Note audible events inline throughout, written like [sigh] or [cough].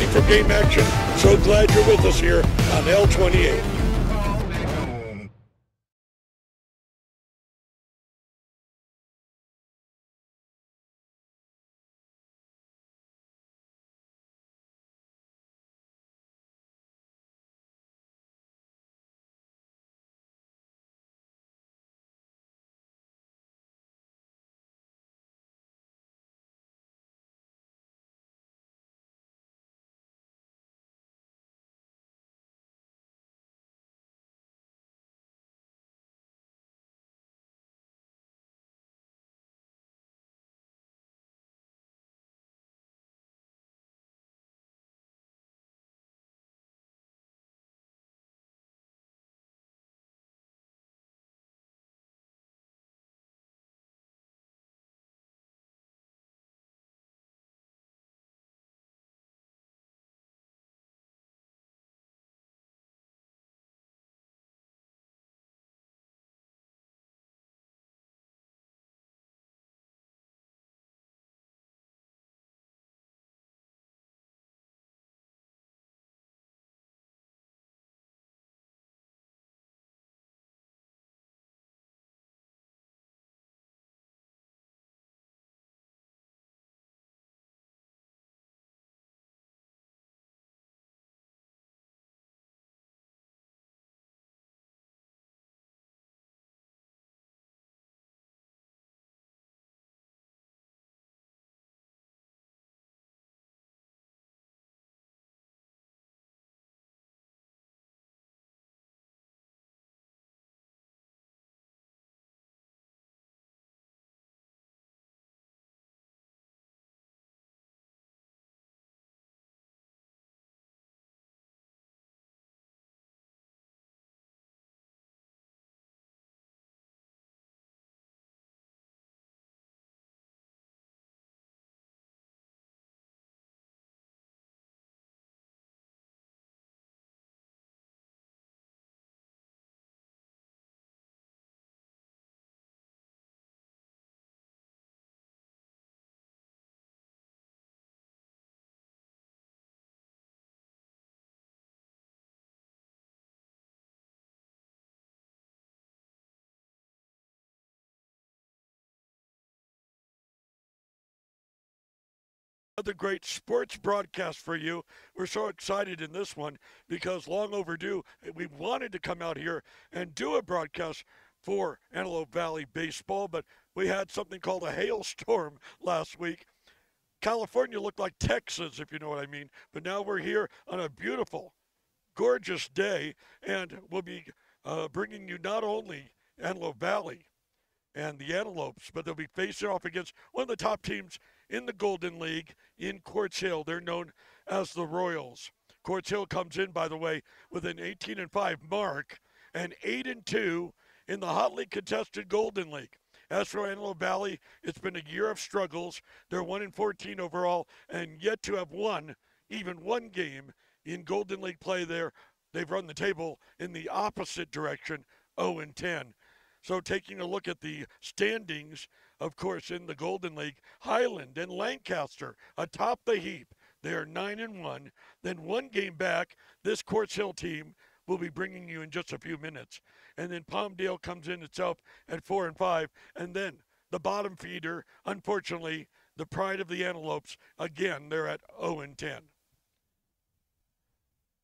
ready for game action. So glad you're with us here on L28. Another great sports broadcast for you. We're so excited in this one because long overdue. We wanted to come out here and do a broadcast for Antelope Valley baseball, but we had something called a hailstorm [laughs] last week. California looked like Texas, if you know what I mean. But now we're here on a beautiful, gorgeous day, and we'll be uh, bringing you not only Antelope Valley and the Antelopes, but they'll be facing off against one of the top teams in the Golden League in Quartz Hill. They're known as the Royals. Quartz Hill comes in, by the way, with an 18 and 5 mark and 8 and 2 in the hotly contested Golden League. As for Antelope Valley, it's been a year of struggles. They're 1 and 14 overall and yet to have won even one game in Golden League play there. They've run the table in the opposite direction, 0 and 10. So taking a look at the standings, of course, in the Golden League, Highland and Lancaster atop the heap. They are nine and one. Then one game back. This Quartz Hill team will be bringing you in just a few minutes. And then Palmdale comes in itself at four and five. And then the bottom feeder, unfortunately, the pride of the Antelopes, again, they're at 0 and 10.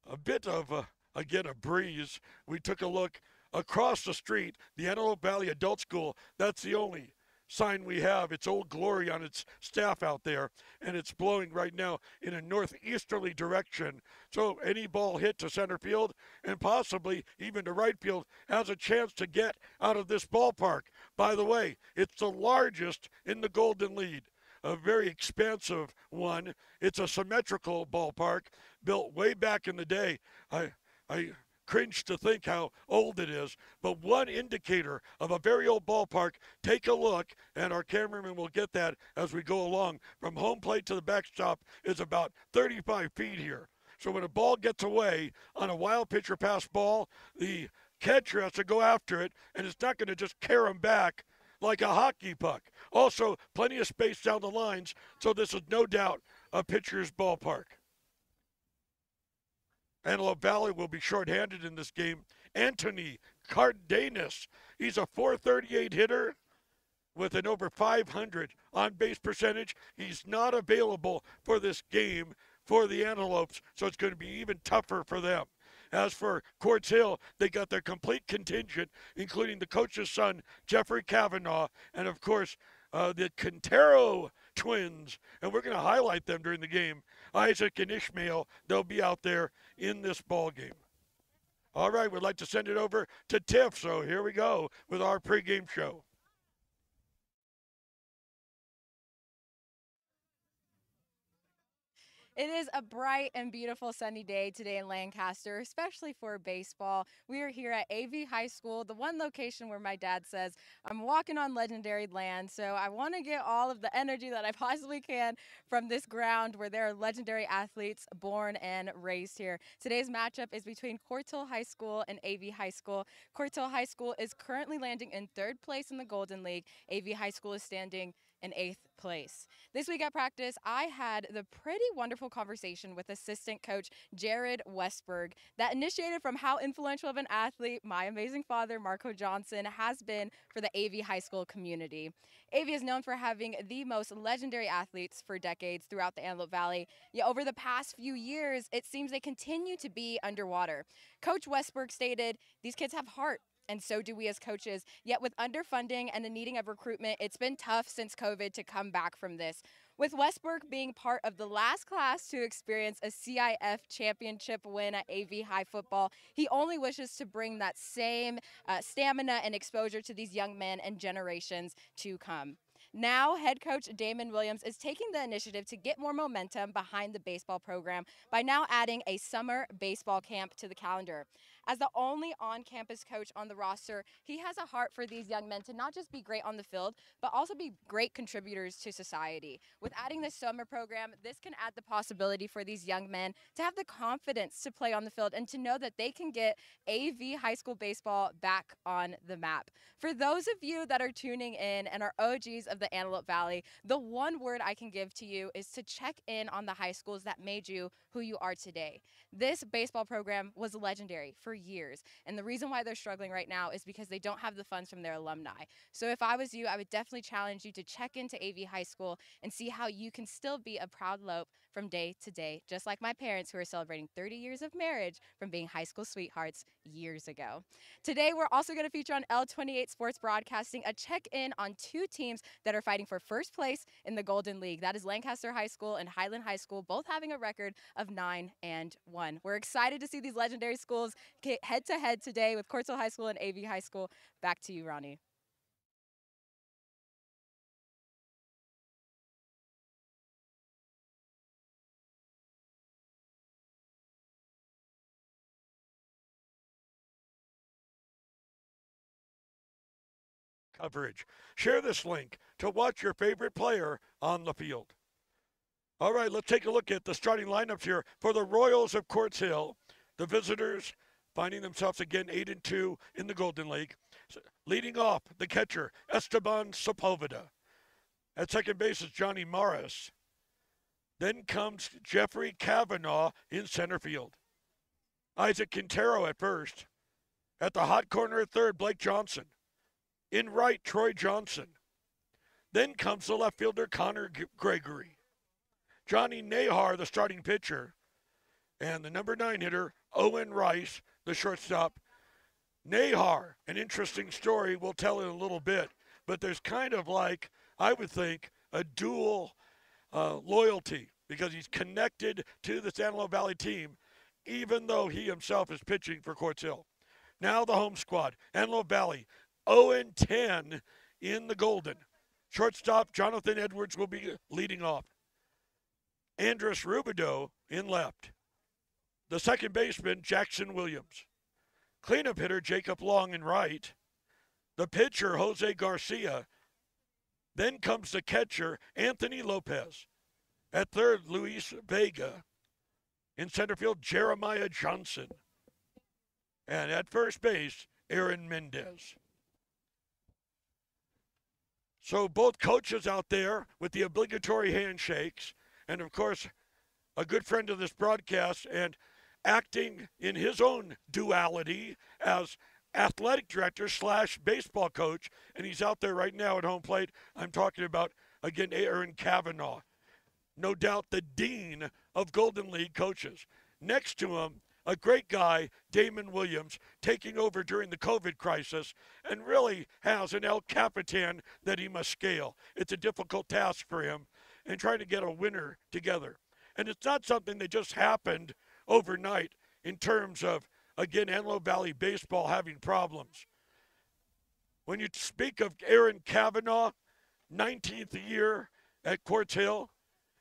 A bit of, a, again, a breeze. We took a look across the street, the Antelope Valley Adult School. That's the only sign we have. It's Old Glory on its staff out there, and it's blowing right now in a northeasterly direction. So any ball hit to center field and possibly even to right field has a chance to get out of this ballpark. By the way, it's the largest in the Golden League. A very expansive one. It's a symmetrical ballpark built way back in the day. I, I cringe to think how old it is, but one indicator of a very old ballpark. Take a look, and our cameraman will get that as we go along. From home plate to the backstop is about 35 feet here. So when a ball gets away on a wild pitcher passed ball, the catcher has to go after it, and it's not going to just carry him back like a hockey puck. Also, plenty of space down the lines, so this is no doubt a pitcher's ballpark. Antelope Valley will be shorthanded in this game. Anthony Cardenas, he's a 438 hitter with an over 500 on base percentage. He's not available for this game for the Antelopes, so it's going to be even tougher for them. As for Quartz Hill, they got their complete contingent, including the coach's son, Jeffrey Kavanaugh, and of course, uh, the Quintero twins. And we're going to highlight them during the game. Isaac and Ishmael, they'll be out there in this ball game. All right, we'd like to send it over to Tiff. So here we go with our pregame show. It is a bright and beautiful sunny day today in Lancaster, especially for baseball. We are here at AV High School, the one location where my dad says I'm walking on legendary land. So I want to get all of the energy that I [laughs] possibly can from this ground where there are legendary athletes born and raised here. Today's matchup is between Quartz Hill High School and AV High School. Quartz Hill High School is currently landing in third place in the Golden League. AV High School is standing in eighth place. This week at practice, I had the pretty wonderful conversation with assistant coach Jared Westberg that initiated from how influential of an athlete my amazing father, Marco Johnson, has been for the AV high school community. AV is known for having the most legendary athletes for decades throughout the Antelope Valley. Yet over the past few years, it seems they continue to be underwater. Coach Westberg stated, These kids have heart and so do we as coaches. Yet, with underfunding and the needing of recruitment, it's been tough since COVID to come back from this. With Westberg being part of the last class to experience a CIF championship win at AV High Football, he only wishes to bring that same uh, stamina and exposure to these young men and generations to come. Now, head coach Damon Williams is taking the initiative to get more momentum behind the baseball program by now adding a summer baseball camp to the calendar. As the only on campus coach on the roster, he has a heart for these young men to not just be great on the field, but also be great contributors to society. With adding this summer program, this can add the possibility for these young men to have the confidence to play on the field and to know that they can get AV high school baseball back on the map. For those of you that are tuning in and are OGs of the Antelope Valley, the one word I can give to you is to check in on the high schools that made you who you are today. This baseball program was legendary for years. And the reason why they're struggling right now is because they don't have the funds from their alumni. So if I was you, I would definitely challenge you to check into AV High School and see how you can still be a proud lope from day to day, just like my parents who are celebrating 30 years of marriage from being high school sweethearts years ago. Today, we're also going to feature on L28 Sports Broadcasting a check in on two teams that are fighting for first place in the Golden League. That is Lancaster High School and Highland High School, both having a record of 9 and 1. We're excited to see these legendary schools head to head today with Hill High School and AV High School. Back to you, Ronnie. Coverage. Share this link to watch your favorite player on the field. All right, let's take a look at the starting lineups here for the Royals of Quartz Hill. The visitors finding themselves again 8 and 2 in the Golden League. Leading off, the catcher, Esteban Sepulveda. At second base is Johnny Morris. Then comes Jeffrey Kavanaugh in center field. Isaac Quintero at first. At the hot corner at third, Blake Johnson. In right, Troy Johnson. Then comes the left fielder, Connor Gregory. Johnny Nahar, the starting pitcher. And the number nine hitter, Owen Rice, the shortstop. Nahar, an interesting story. We'll tell in a little bit. But there's kind of like, I would think, a dual uh, loyalty because he's connected to the Antelope Valley team, even though he himself is pitching for Quartz Hill. Now the home squad, Antelope Valley, 0 10 in the Golden. Shortstop Jonathan Edwards will be leading off. Andres Rubido in left. The second baseman, Jackson Williams. Cleanup hitter, Jacob Long in right. The pitcher, Jose Garcia. Then comes the catcher, Anthony Lopez. At third, Luis Vega. In center field, Jeremiah Johnson. And at first base, Aaron Mendez. So both coaches out there with the obligatory handshakes, and of course, a good friend of this broadcast and acting in his own duality as athletic director slash baseball coach, and he's out there right now at home plate. I'm talking about again Aaron Kavanaugh, no doubt the dean of Golden League coaches. Next to him, a great guy, Damon Williams, taking over during the COVID crisis and really has an El Capitan that he must scale. It's a difficult task for him and trying to get a winner together. And it's not something that just happened overnight in terms of, again, Antelope Valley baseball having problems. When you speak of Aaron Kavanaugh, 19th year at Quartz Hill,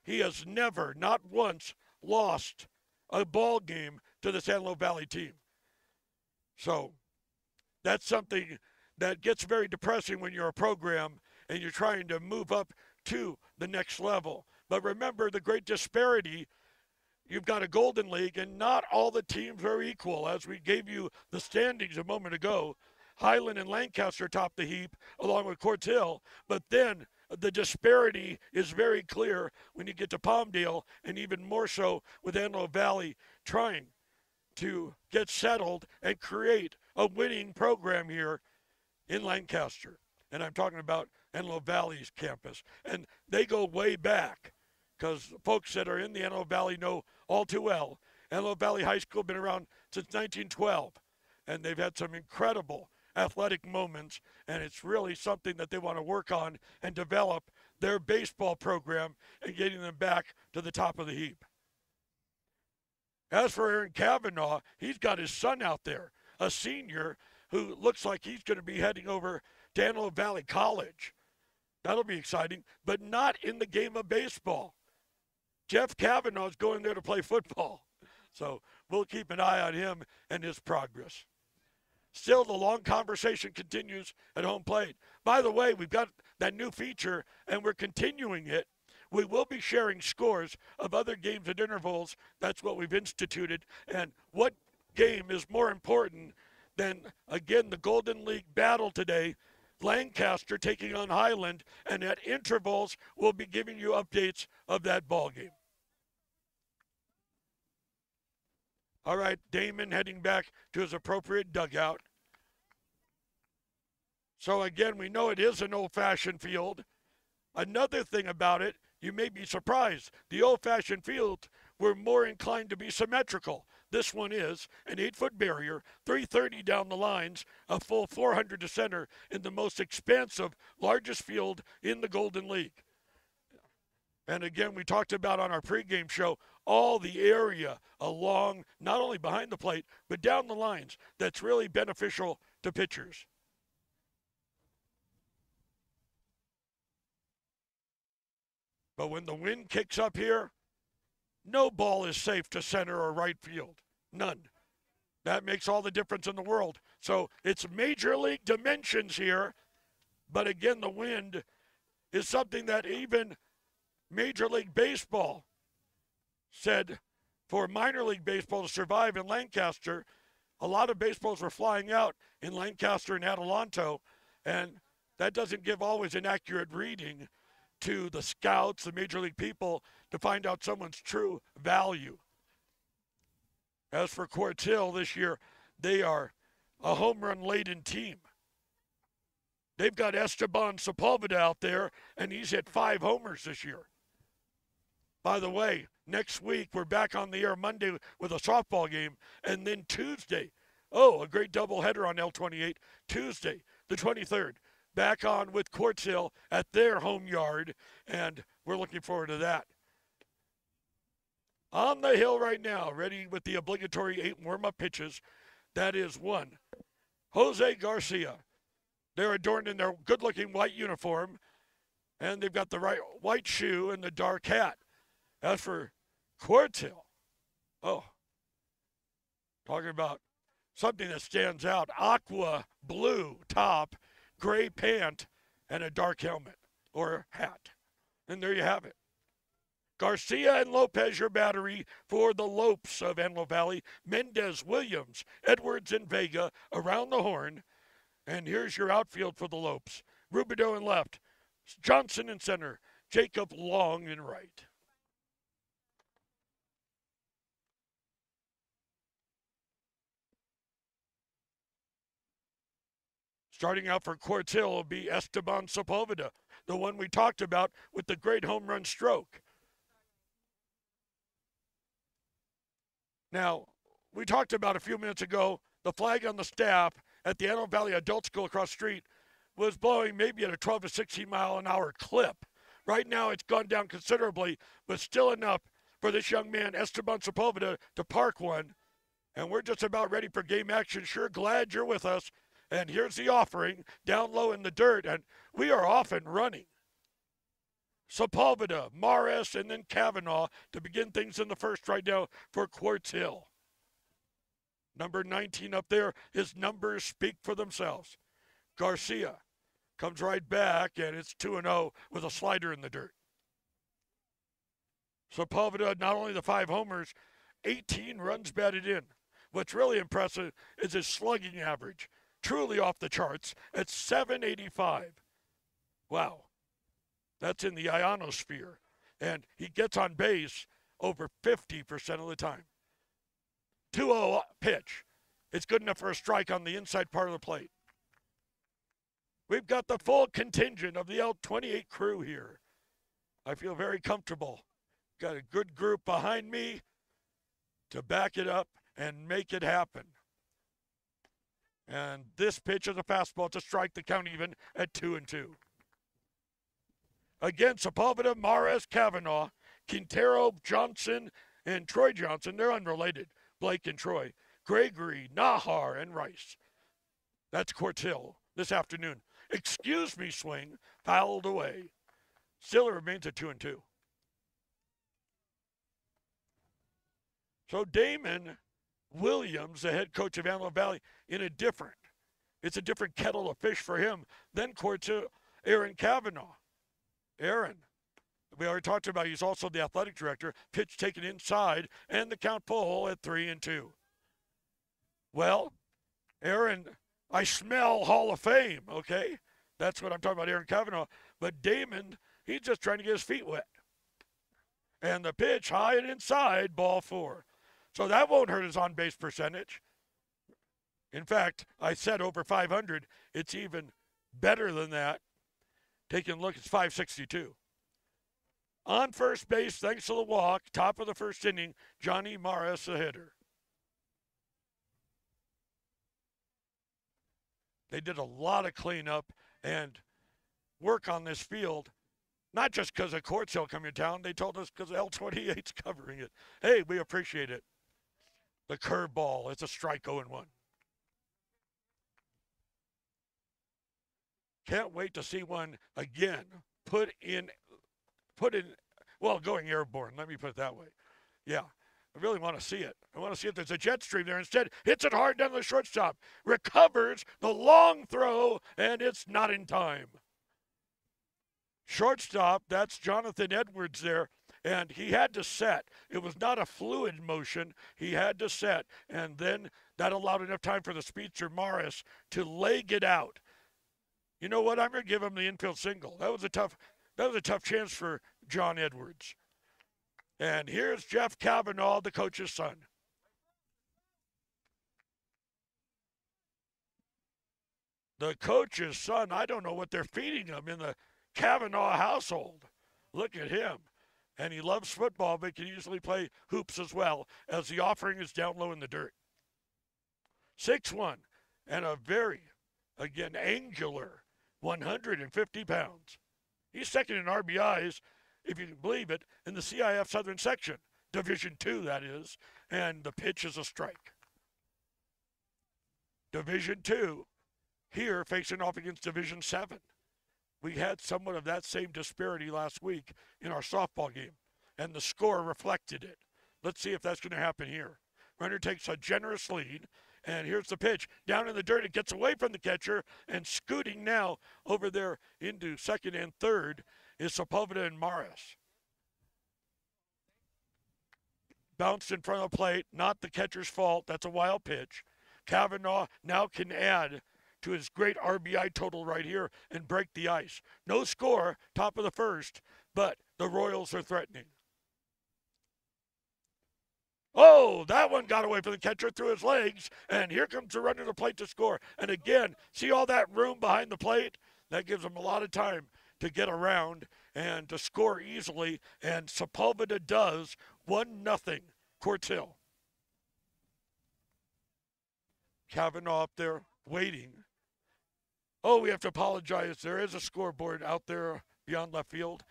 he has never, not once, lost a ball game to the Antelope Valley team. So that's something that gets very depressing when you're a program and you're trying to move up to the next level. But remember the great disparity. You've got a Golden League, and not all the teams are equal. As we gave you the standings a moment ago, Highland and Lancaster top the heap along with Hill. But then the disparity is very clear when you get to Palmdale, and even more so with Antelope Valley trying to get settled and create a winning program here in Lancaster. And I'm talking about Antelope Valley's campus. And they go way back because folks that are in the Antelope Valley know all too well. Antelope Valley High School been around since 1912, and they've had some incredible athletic moments, and it's really something that they want to work on and develop their baseball program and getting them back to the top of the heap. As for Aaron Kavanaugh, he's got his son out there, a senior who looks like he's going to be heading over to Antelope Valley College. That'll be exciting, but not in the game of baseball. Jeff Kavanaugh's going there to play football. [laughs] So we'll keep an eye on him and his progress. Still, the long conversation continues at home plate. By the way, we've got that new feature and we're continuing it. We will be sharing scores of other games at intervals. That's what we've instituted. And what game is more important than, again, the Golden League battle today? Lancaster taking on Highland, and at intervals, we'll be giving you updates of that ball game. All right, Damon heading back to his appropriate dugout. So again, we know it is an old-fashioned field. Another thing about it, you may be surprised. The old-fashioned fields were more inclined to be symmetrical. This one is an eight-foot barrier, 330 down the lines, a full 400 to center in the most expansive, largest field in the Golden League. And again, we talked about on our pregame show all the area along, not only behind the plate, but down the lines that's really beneficial to pitchers. But when the wind kicks up here, no ball is safe to center or right field. None. That makes all the difference in the world. So it's major league dimensions here. But again, the wind is something that even Major League Baseball said for minor league baseball to survive in Lancaster, a lot of baseballs were flying out in Lancaster and Adelanto, and that doesn't give always an accurate reading to the scouts, the major league people, to find out someone's true value. As for Quartz Hill this year, they are a home run laden team. They've got Esteban Sepulveda out there, and he's hit five homers this year. By the way, next week we're back on the air Monday with a softball game, and then Tuesday, oh, a great doubleheader on L28. Tuesday, the 23rd, back on with Quartz Hill at their home yard, and we're looking forward to that. On the hill right now, ready with the obligatory eight warm-up pitches. That is one, Jose Garcia. They're adorned in their good-looking white uniform, and they've got the right white shoe and the dark hat. As for Quartz Hill, oh, talking about something that stands out aqua blue top, gray pant, and a dark helmet or hat. And there you have it. Garcia and Lopez, your battery for the Lopes of Antelope Valley. Mendez, Williams, Edwards, and Vega around the horn. And here's your outfield for the Lopes. Rubidoux in left, Johnson in center, Jacob Long in right. Starting out for Quartz Hill will be Esteban Sepulveda, the one we talked about with the great home run stroke. Now, we talked about a few minutes ago the flag on the staff at the Antelope Valley Adult School across the street was blowing maybe at a 12 to 16 mile an hour clip. Right now, it's gone down considerably, but still enough for this young man, Esteban Sepulveda, to park one. And we're just about ready for game action. Sure, glad you're with us. And here's the offering down low in the dirt, and we are off and running. Sepulveda, uh, Morris, and then Kavanaugh to begin things in the first right now for Quartz Hill. Number 19 up there, his numbers speak for themselves. Garcia comes right back, and it's 2 0 with a slider in the dirt. Sepulveda, uh, not only the five homers, 18 runs batted in. What's really impressive is his slugging average, truly off the charts at 785. Wow. That's in the ionosphere. And he gets on base over 50% of the time. 2 0 pitch. It's good enough for a strike on the inside part of the plate. We've got the full contingent of the L28 crew here. I feel very comfortable. Got a good group behind me to back it up and make it happen. And this pitch is a fastball to strike the count even at two and two. Again, Sepulveda, Mares, Kavanaugh, Quintero, Johnson, and Troy Johnson. They're unrelated. Blake and Troy. Gregory, Nahar, and Rice. That's Quartz Hill this afternoon. Excuse me, swing. Fouled away. Still remains at two and two. So Damon Williams, the head coach of Antelope Valley, in a different, it's a different kettle of fish for him than Hill, Aaron Kavanaugh. Aaron, we already talked about. He's also the athletic director. Pitch taken inside, and the count pull at three and two. Well, Aaron, I smell Hall of Fame. Okay, that's what I'm talking about, Aaron Kavanaugh. But Damon, he's just trying to get his feet wet. And the pitch high and inside, ball four. So that won't hurt his on base percentage. In fact, I said over 500. It's even better than that. Taking a look, it's 562. On first base, thanks to the walk, top of the first inning, Johnny Morris, the hitter. They did a lot of cleanup and work on this field, not just because of Quartz Hill coming to town. They told us because L28's covering it. Hey, we appreciate it. The curveball, it's a strike 0 1. Can't wait to see one again put in, put in, well, going airborne. Let me put it that way. Yeah, I really want to see it. I want to see if there's a jet stream there. Instead, hits it hard down the shortstop, recovers the long throw, and it's not in time. Shortstop, that's Jonathan Edwards there, and he had to set. It was not a fluid motion. He had to set, and then that allowed enough time for the speedster Morris to leg it out you know what? I'm going to give him the infield single. That was a tough. That was a tough chance for John Edwards. And here's Jeff Kavanaugh, the coach's son. The coach's son, I don't know what they're feeding him in the Kavanaugh household. Look at him. And he loves football, but can usually play hoops as well, as the offering is down low in the dirt. 6 1, and a very, again, angular 150 pounds. He's second in RBIs, if you can believe it, in the CIF Southern Section, Division Two, that is, and the pitch is a strike. Division Two, here facing off against Division Seven. We had somewhat of that same disparity last week in our softball game, and the score reflected it. Let's see if that's going to happen here. Runner takes a generous lead. And here's the pitch. Down in the dirt, it gets away from the catcher. And scooting now over there into second and third is Sepulveda and Morris. bounced in front of the plate. Not the catcher's fault. That's a wild pitch. Kavanaugh now can add to his great RBI total right here and break the ice. No score, top of the first, but the Royals are threatening. Oh, that one got away from the catcher through his legs, and here comes the runner to the plate to score. And again, see all that room behind the plate? That gives him a lot of time to get around and to score easily. And Sepulveda does one nothing. Quartz. Kavanaugh up there waiting. Oh, we have to apologize. There is a scoreboard out there beyond left field,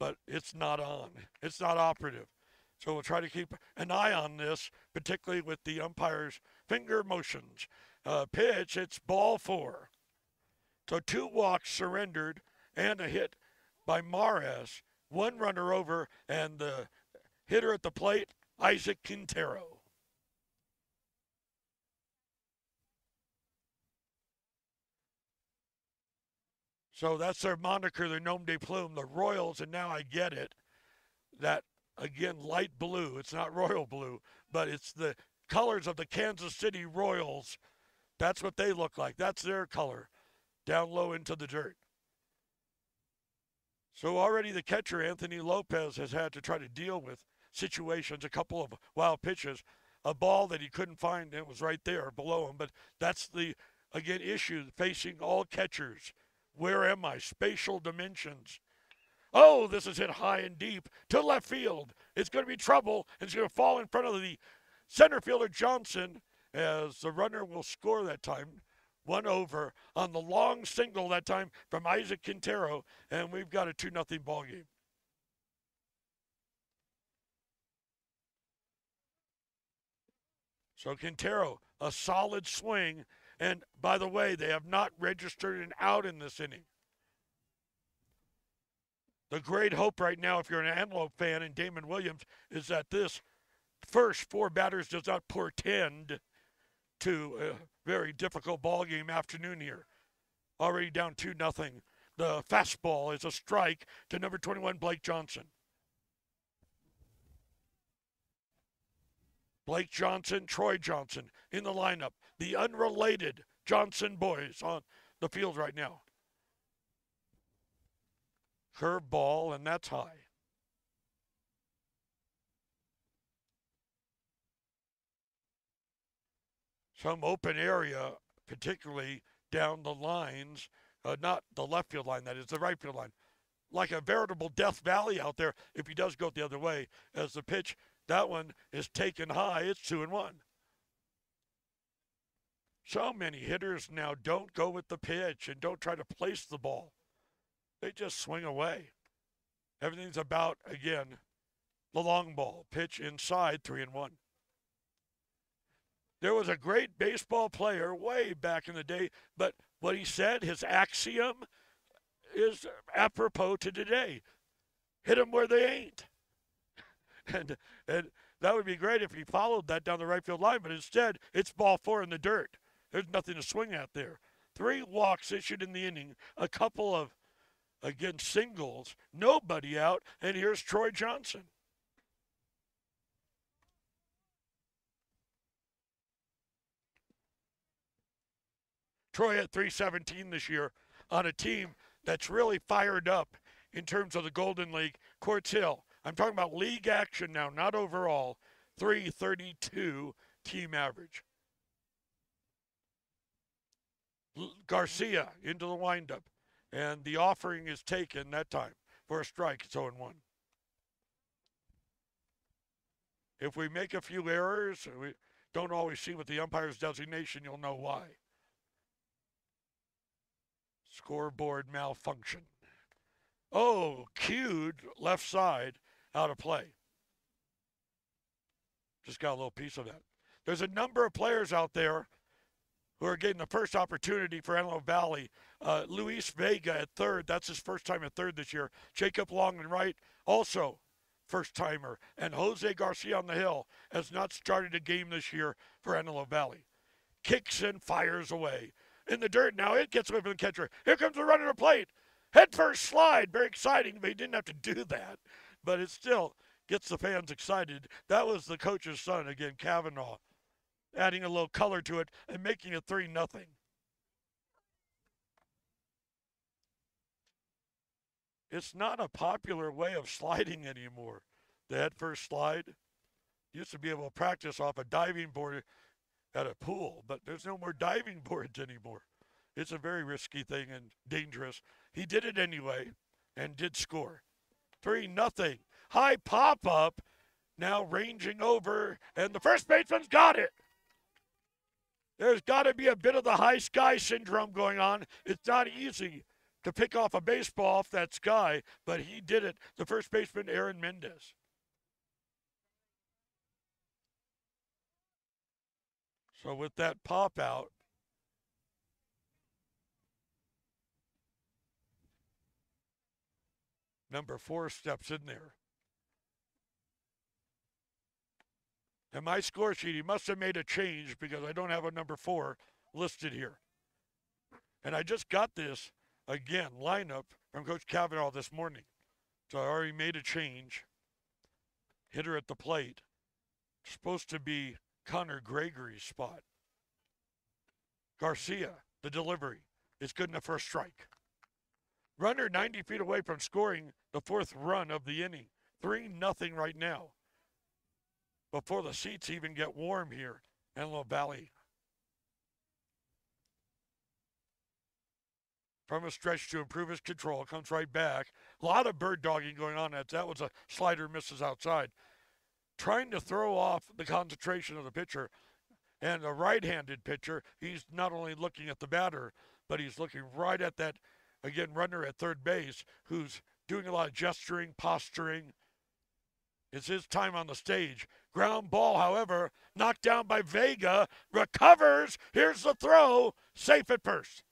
but it's not on. It's not operative. So we'll try to keep an eye on this, particularly with the umpire's finger motions. Uh, pitch, it's ball four. So two walks surrendered and a hit by Mares. One runner over, and the hitter at the plate, Isaac Quintero. So that's their moniker, their nom de plume, the Royals, and now I get it. That again, light blue. It's not [laughs] royal blue, but it's the colors of the Kansas City Royals. That's what they look like. That's their color down low into the dirt. So already the catcher, Anthony Lopez, has had to try to deal with situations, a couple of wild pitches, a ball that he couldn't find and it was right there below him. But that's the, again, issue facing all catchers. Where am I? Spatial dimensions. Oh, this is hit high and deep to left field. It's going to be trouble. It's going to fall in front of the center fielder Johnson as the runner will score that time. One over on the long single that time from Isaac Quintero, and we've got a 2 0 ball game. So Quintero, a solid swing. And by the way, they have not registered an out in this inning. The great hope right now, if you're an Antelope fan and Damon Williams, is that this first four batters does not portend to a very difficult ball game afternoon here. Already down two nothing. The fastball is a strike to number 21 Blake Johnson. Blake Johnson, Troy Johnson in the lineup. The unrelated Johnson boys on the field right now. Curve ball, and that's high. Some open area, particularly down the lines, uh, not the left field line, that is the right field line. Like a veritable death valley out there if he does go the other way. As the pitch, that one is taken high, it's two and one. So many hitters now don't go with the pitch and don't try to place the ball. They just swing away. Everything's about, again, the long ball. Pitch inside, three and one. There was a great baseball player way back in the day, but what he said, his axiom, is apropos to today. Hit them where they ain't. [laughs] And, and that would be great if he followed that down the right field line, but instead, it's ball four in the dirt. There's nothing to swing at there. Three walks issued in the inning, a couple of against singles, nobody out, and here's Troy Johnson. Troy at 317 this year on a team that's really fired up in terms of the Golden League. Quartz Hill, I'm talking about league action now, not overall. 332 team average. Garcia into the windup and the offering is taken that time for a strike. It's 0 1. If we make a few errors, we don't always see what the umpire's designation, you'll know why. Scoreboard malfunction. Oh, cued left side out of play. Just got a little piece of that. There's a number of players out there who are getting the first opportunity for Antelope Valley. Uh, Luis Vega at third. That's his first time at third this year. Jacob Long and right, also first timer. And Jose Garcia on the hill has not started a game this year for Antelope Valley. Kicks and fires away. In the dirt now, it gets away from the catcher. Here comes the runner to plate. Head first slide. Very exciting, but he didn't have to do that. But it still, gets the fans excited. That was the coach's son again, Kavanaugh, adding a little color to it and making it three nothing. It's not a popular way of sliding anymore. The head first slide used to be able to practice off a diving board at a pool, but there's no more diving [laughs] boards anymore. It's a very risky thing and dangerous. He did it anyway and did score. 3 nothing. High pop up now ranging over, and the first baseman's got it. There's got to be a bit of the high sky syndrome going on. It's not easy to pick off a baseball off that sky, but he did it. The first baseman, Aaron Mendez. So with that pop out, number four steps in there. And my score sheet, he must have made a change because I don't have a number four listed here. And I just got this again lineup from Coach Kavanaugh this morning. So I already made a change. Hitter at the plate. Supposed to be Connor Gregory's spot. Garcia, the delivery, is good enough for a strike. Runner 90 feet away from scoring the fourth run of the inning. 3 nothing right now. Before the seats even get warm here in Antelope Valley. From a stretch to improve his control, comes right back. A lot of bird dogging going on. That that was a slider misses outside. Trying to throw off the concentration of the pitcher. And the right-handed pitcher, he's not only looking at the batter, but he's looking right at that again, runner at third base who's doing a lot of gesturing, posturing. It's his time on the stage. Ground ball, however, knocked down by Vega, recovers. Here's the throw, safe at first.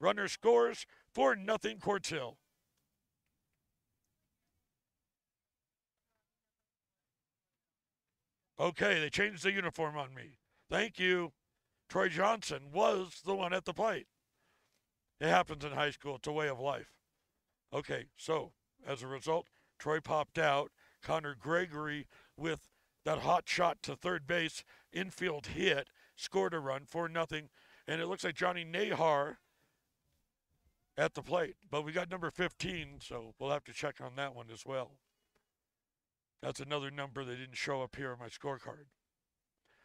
Runner scores for nothing Quartz. Okay, they changed the uniform on me. Thank you. Troy Johnson was the one at the plate. It happens in high school. It's a way of life. Okay, so as a result, Troy popped out. Connor Gregory with that hot shot to third base, infield hit, scored a run for nothing, and it looks like Johnny Nahar at the plate. But we got number 15, so we'll have to check on that one as well. That's another number that didn't show up here on my scorecard.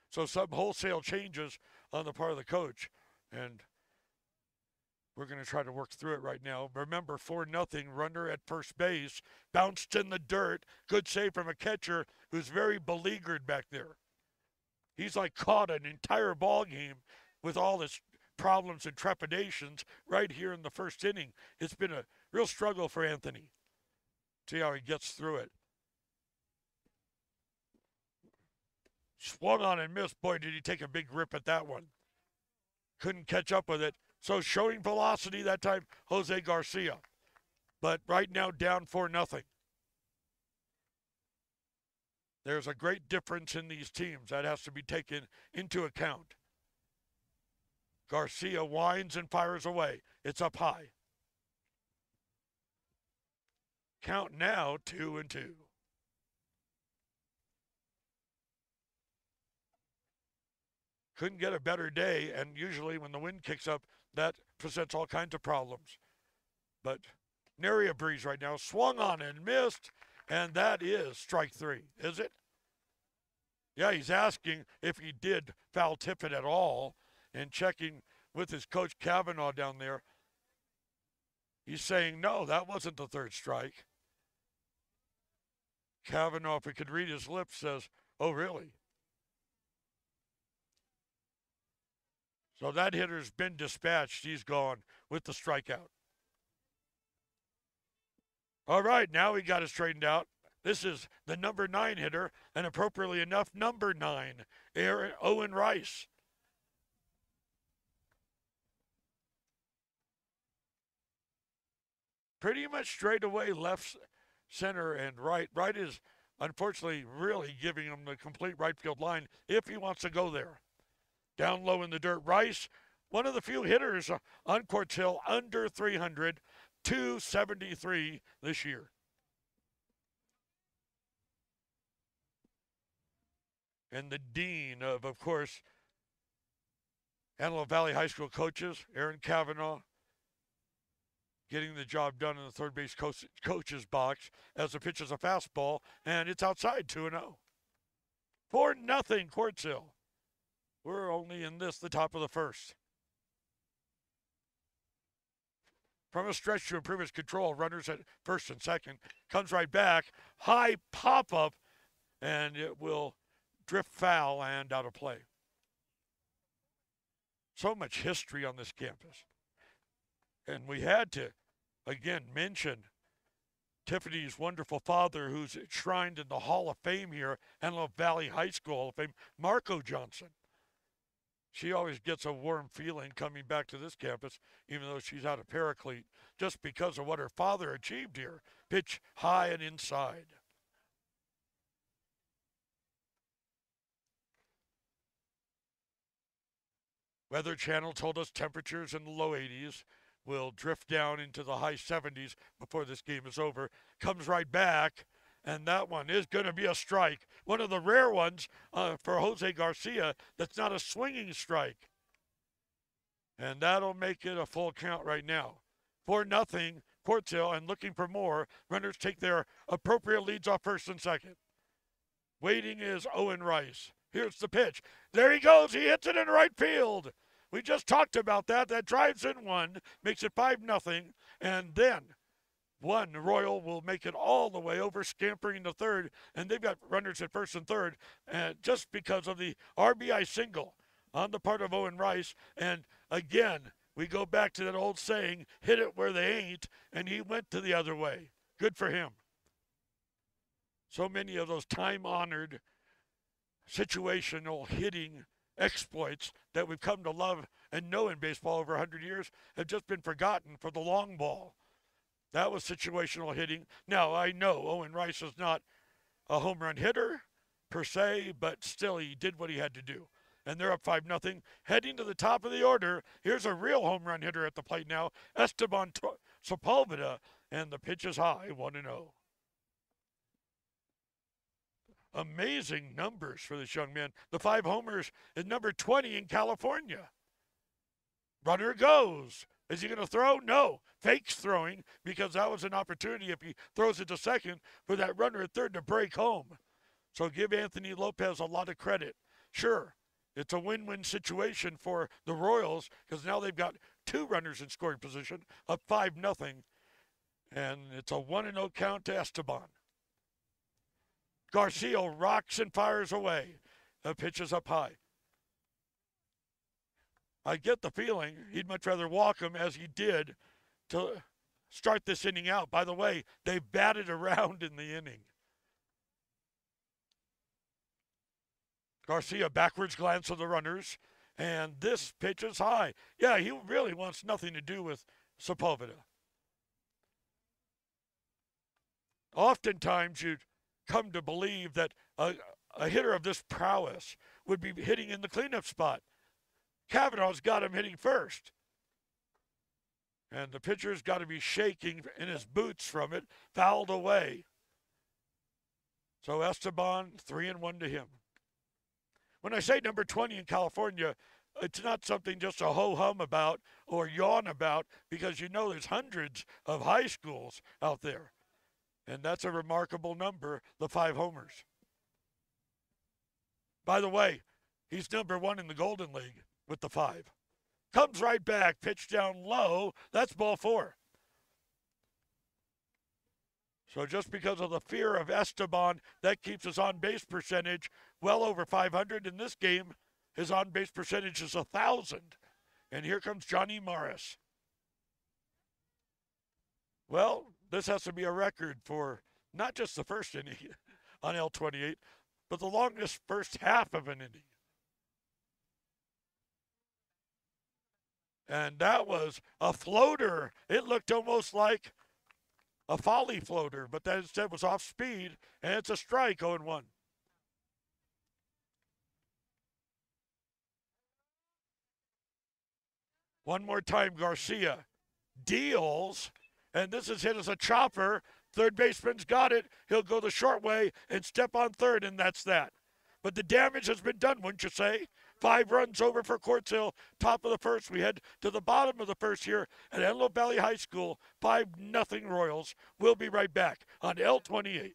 So some wholesale changes on the part of the coach, and we're going to try to work through it right now. Remember, 4 nothing runner at first base, bounced in the dirt. Good save from a catcher who's very beleaguered back there. He's like caught an entire ball game with all his problems and trepidations right here in the first inning. It's been a real struggle for Anthony. See how he gets through it. Swung on and missed. Boy, did he take a big rip at that one. Couldn't catch up with it. So showing velocity that time, Jose Garcia. But right now down for nothing. There's a great difference in these teams that has to be taken into account. Garcia winds and fires away. It's up high. Count now two and two. Couldn't get a better day, and usually when the wind kicks up, that presents all kinds of problems. But nary a breeze right now. Swung on and missed, and that is strike three, is it? Yeah, he's asking if he did foul tip it at all and checking with his coach Kavanaugh down there. He's saying, no, that wasn't the third strike. Kavanaugh, if we could read his lips, says, oh, really? So that hitter's been dispatched. He's gone with the strikeout. All right, now he got it straightened out. This is the number nine hitter, and appropriately enough, number nine, Aaron, Owen Rice. Pretty much straight away, left, center, and right. Right is unfortunately really giving him the complete right field line if he wants to go there. Down low in the dirt, Rice, one of the few hitters on Quartz Hill under 300, 273 this year. and the dean of, of course, Antelope Valley High School coaches, Aaron Kavanaugh, getting the job done in the third base coach, coach's box as the pitch is a fastball, and it's outside 2 0. 4 nothing Quartz Hill. We're only in this, the top of the first. From a stretch to improve his control, runners at first and second. Comes right back. High pop up, and it will drift foul and out of play. So much history on this campus. And we had to, again, mention Tiffany's wonderful father, who's enshrined in the Hall of Fame here, Antelope Valley High School Hall of Fame, Marco Johnson. She always gets a warm feeling coming back to this campus, even though she's out of Paraclete, just because of what her father achieved here. Pitch high and inside. Weather Channel told us temperatures in the low 80s will drift down into the high 70s before this game is over. Comes right back, and that one is going to be a strike. One of the rare ones uh, for Jose Garcia that's not a swinging strike. And that'll make it a full count right now. For nothing, Quartz Hill, and looking for more. Runners take their appropriate leads off first and second. Waiting is Owen Rice. Here's the pitch. There he goes. He hits it in right field. We just talked about that. That drives in one, makes it 5 nothing, and then one Royal will make it all the way over, scampering to third, and they've got runners at first and third, just because of the RBI single on the part of Owen Rice. And again, we go back to that old saying, hit it where they ain't, and he went to the other way. Good for him. So many of those time honored situational hitting exploits that we've come to love and know in baseball over 100 years have just been forgotten for the long ball. That was situational hitting. Now, I know Owen Rice is not a home run hitter per se, but still he did what he had to do. And they're up 5 nothing. Heading to the top of the order, here's a real home run hitter at the plate now, Esteban Sepulveda, and the pitch is high, 1 0 amazing numbers for this young man. The five homers is number 20 in California. Runner goes. Is he going to throw? No. Fakes throwing because that was an opportunity if he throws it to second for that runner at third to break home. So give Anthony Lopez a lot of credit. Sure, it's a win win situation for the Royals because now they've got two runners in scoring position, up 5 nothing, And it's a 1 0 count to Esteban. Garcia rocks and fires away. The pitch is up high. I get the feeling he'd much rather walk him as he did to start this inning out. By the way, they batted [laughs] around in the inning. Garcia backwards glance of the runners, and this pitch is high. Yeah, he really wants nothing to do with Sepulveda. Oftentimes, you come to believe that a, a hitter of this prowess would be hitting in the cleanup spot. Kavanaugh's got him hitting first. And the pitcher's got to be shaking in his boots from it, fouled away. So Esteban, three and one to him. When I say number 20 in California, it's not something just to ho hum about or yawn about because you know there's hundreds of high schools out there. And that's a remarkable number, the five homers. By the way, he's number one in the Golden League with the five. Comes right back, pitch down low. That's ball four. So just because of the fear of Esteban, that keeps his on base percentage well over 500. In this game, his on base percentage is 1,000. And here comes Johnny Morris. Well, this has to be a record for not just the first inning [laughs] on L28, but the longest first half of an inning. And that was a floater. It looked almost like a folly floater, but that instead was off speed, and it's a strike 0 1. One more time, Garcia deals and this is hit as a chopper. Third baseman's got it. He'll go the short way and step on third, and that's that. but the damage has been done, wouldn't you say? Five runs over for Quartz Hill, top of the first. We head to the bottom of the first here at Antelope Valley High School. 5 nothing Royals. We'll be right back on L28.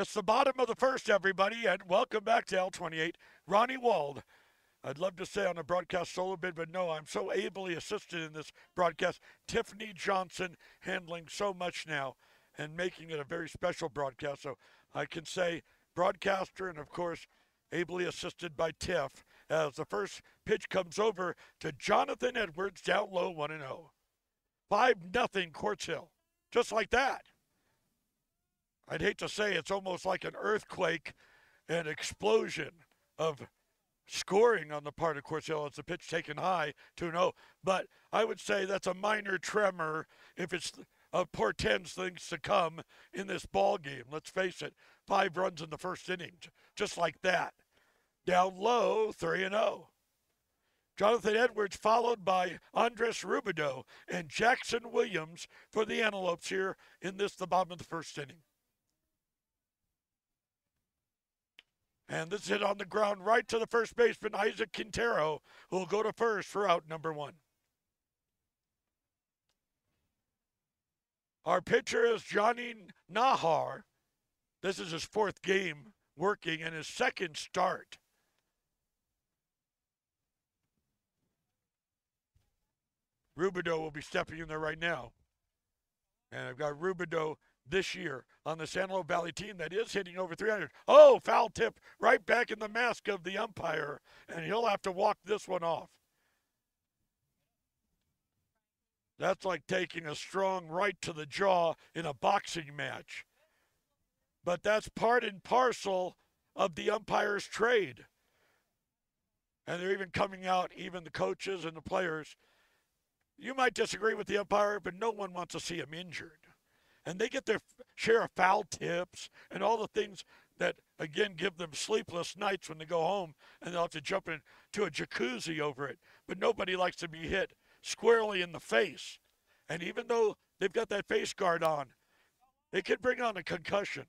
It's the bottom of the first, everybody, and welcome back to L28. Ronnie Wald. I'd love to say on a broadcast solo bid, but no, I'm so ably assisted in this broadcast. Tiffany Johnson handling so much now and making it a very special broadcast. So I can say broadcaster and, of course, ably assisted by Tiff as the first pitch comes over to Jonathan Edwards down low 1 0. 5 nothing Quartz Hill. Just like that. I'd hate to say it's almost like an earthquake, an explosion of scoring on the part of Hill. It's a pitch taken high to no, but I would say that's a minor tremor if it's uh, portends things to come in this ball game. Let's face it, five runs in the first inning, just like that. Down low, three and zero. Oh. Jonathan Edwards followed by Andres Rubido and Jackson Williams for the Antelopes here in this the bottom of the first inning. And this hit on the ground right to the first baseman, Isaac Quintero, who will go to first for out number one. Our pitcher is Johnny Nahar. This is his fourth game working and his second start. Rubido will be stepping in there right now. And I've got Rubido this year on the Antelope Valley team that is hitting over 300. Oh, foul tip right back in the mask of the umpire, and he'll have to walk this one off. That's like taking a strong right to the jaw in a boxing match. But that's part and parcel of the umpire's trade. And they're even coming out, even the coaches and the players. You might disagree with the umpire, but no one wants to see him injured and they get their share of foul tips and all the things that again give them sleepless nights when they go home and they'll have to jump into a jacuzzi over it. But nobody likes to be hit squarely in the face. And even though they've got that face guard on, they could bring on a concussion.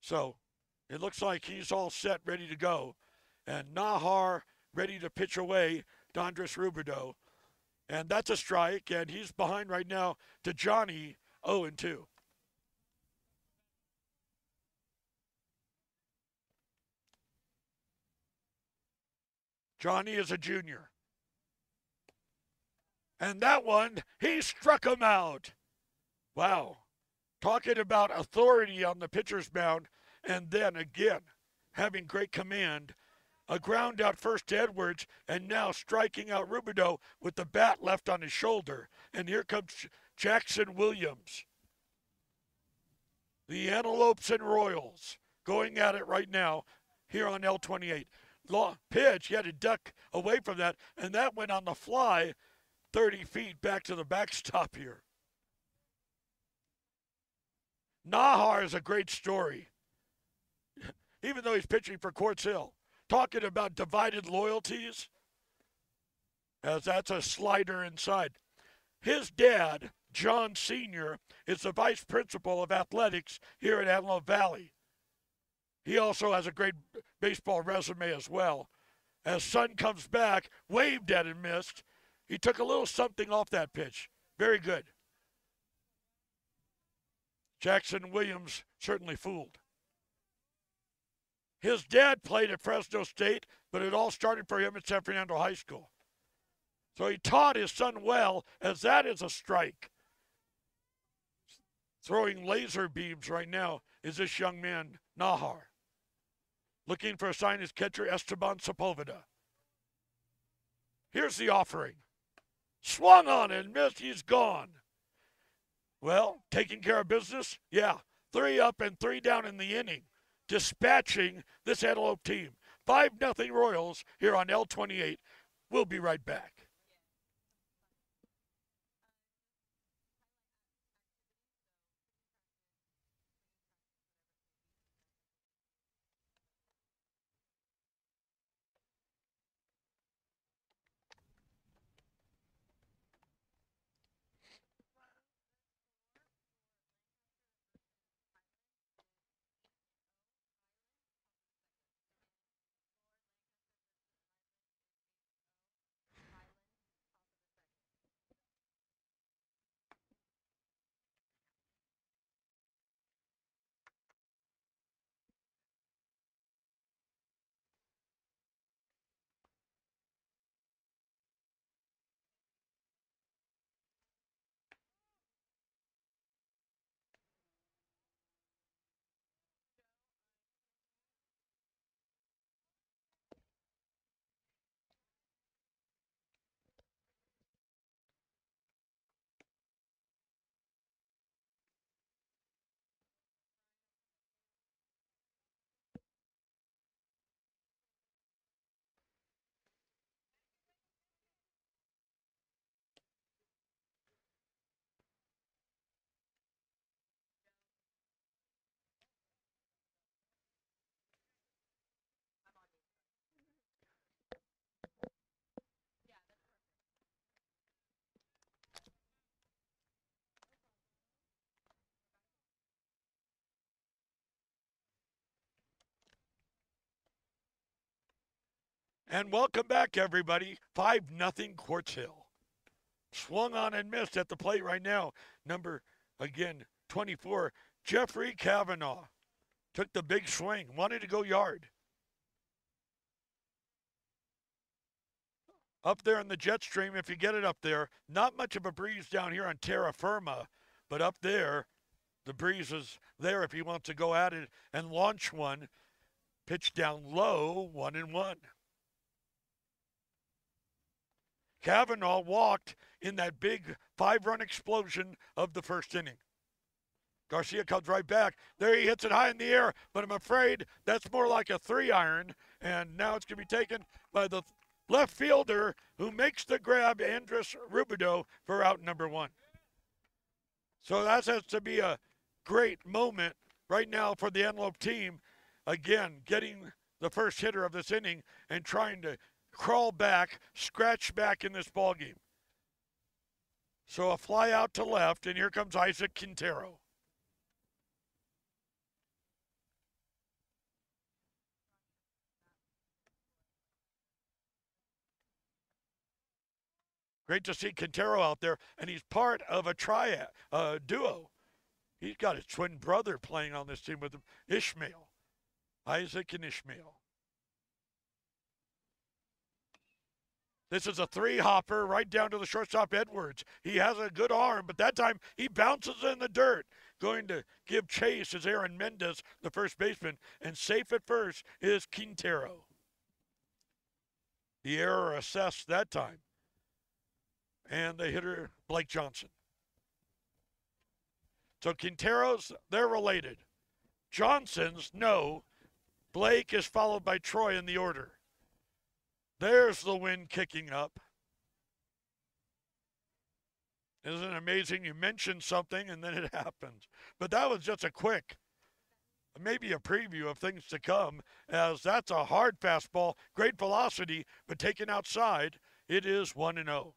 So it looks like he's all set, ready to go. And Nahar ready to pitch away Dondris Rubido. And that's a strike, and he's behind right now to Johnny 0 and 2. Johnny is a junior. And that one, he struck him out. Wow. Talking about authority on the pitcher's mound, and then again, having great command. A ground out first to Edwards, and now striking out Rubido with the bat left on his shoulder. And here comes Jackson Williams. The Antelopes and Royals going at it right now here on L28. Long pitch, he had to duck away from that, and that went on the fly 30 feet back to the backstop here. Nahar is a great story. [laughs] Even though he's pitching for Quartz Hill, talking about divided loyalties, as that's a slider inside. His dad, John Sr., is the vice principal of athletics here at Antelope Valley. He also has a great baseball resume as well. As Son comes back, waved at and missed. He took a little something off that pitch. Very good. Jackson Williams certainly fooled. His dad played at Fresno State, but it all started for him at San Fernando High School. So he taught his son well, as that is a strike. Throwing laser beams right now is this young man, Nahar. Looking for a sign is catcher Esteban Sepulveda. Here's the offering. Swung on and missed. He's gone. Well, taking care of business? Yeah. Three up and three down in the inning. Dispatching this Antelope team. 5 nothing Royals here on L28. We'll be right back. And welcome back, everybody. 5 nothing Quartz Hill. Swung on and missed at the plate right now. Number, again, 24, Jeffrey Kavanaugh. Took the big swing, wanted to go yard. Up there in the jet stream, if you get it up there, not much of a breeze down here on terra firma, but up there, the breeze is there if he wants to go at it and launch one. Pitch down low, one and one. Kavanaugh walked in that big five run explosion of the first inning. Garcia comes right back. There he hits it high in the air, but I'm afraid that's more like a three iron. And now it's going to be taken by the left fielder who makes the grab, Andres Rubido, for out number one. So that has to be a great moment right now for the Antelope team. Again, getting the first hitter of this inning and trying to crawl back, scratch back in this ball game. So a fly out to left, and here comes Isaac Quintero. Great to see Quintero out there, and he's part of a triad, uh, duo. He's got his twin brother playing on this team with him, Ishmael, Isaac and Ishmael. This is a three hopper right down to the shortstop Edwards. He has a good arm, but that time he bounces in the dirt. Going to give chase is Aaron Mendez, the first baseman, and safe at first is Quintero. The error assessed that time. And the hitter, Blake Johnson. So Quintero's, they're related. Johnson's, no. Blake is followed by Troy in the order. There's the wind kicking up. Isn't it amazing? You mentioned something and then it [laughs] happens. But that was just a quick, maybe a preview of things to come, as that's a hard fastball, great velocity, but taken outside, it is 1 and 0.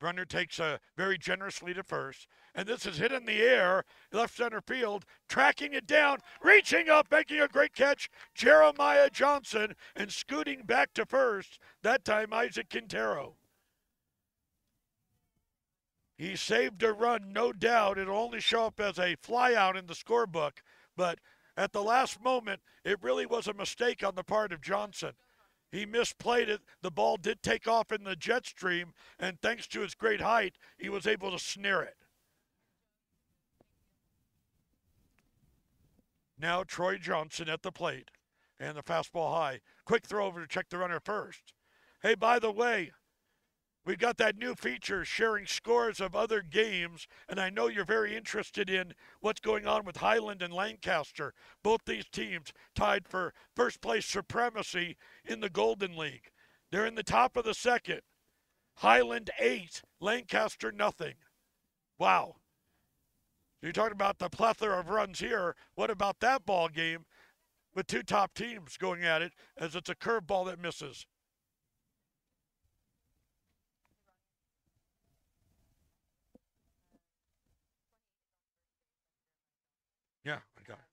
Runner takes a very generous lead at first, and this is hit in the air, left center field, tracking it down, reaching up, making a great catch, Jeremiah Johnson, and scooting back to first, that time Isaac Quintero. He saved a run, no doubt. It'll only show up as a flyout in the scorebook, but at the last moment, it really was a mistake on the part of Johnson. He misplayed it. The ball did take off in the jet stream, and thanks to his great height, he was able to snare it. Now Troy Johnson at the plate, and the fastball high. Quick throw over to check the runner first. Hey, by the way, We've got that new feature sharing scores of other games, and I know you're very interested in what's going on with Highland and Lancaster. Both these teams tied for first place supremacy in the Golden League. They're in the top of the second. Highland 8, Lancaster nothing. Wow. You're talking about the plethora of runs here. What about that ball game with two top teams going at it as it's a curveball that misses? Yeah, I got it.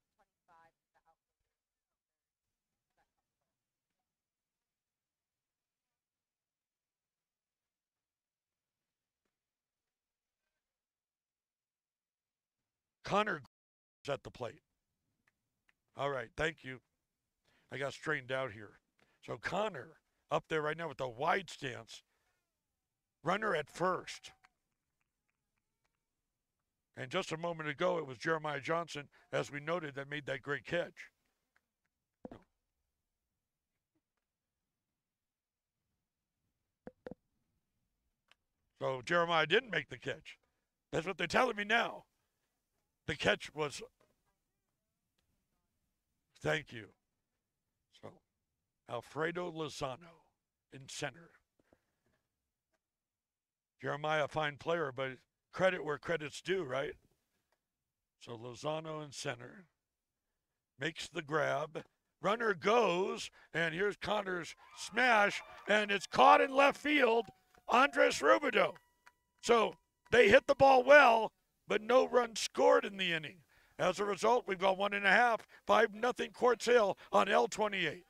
Connor at the plate. All right, thank you. I got straightened out here. So Connor up there right now with the wide stance. Runner at first. And just a moment ago, it was Jeremiah Johnson, as we noted, that made that great catch. So Jeremiah didn't make the catch. That's what they're telling me now. The catch was. Thank you. So, Alfredo Lozano in center. Jeremiah, fine player, but credit where credit's due, right? So Lozano in center makes the grab. Runner goes, and here's Connor's smash, and it's caught in left field. Andres Rubido. So they hit the ball well, but no run scored in the inning. As a result, we've got one and a half, five nothing Quartz Hill on L28.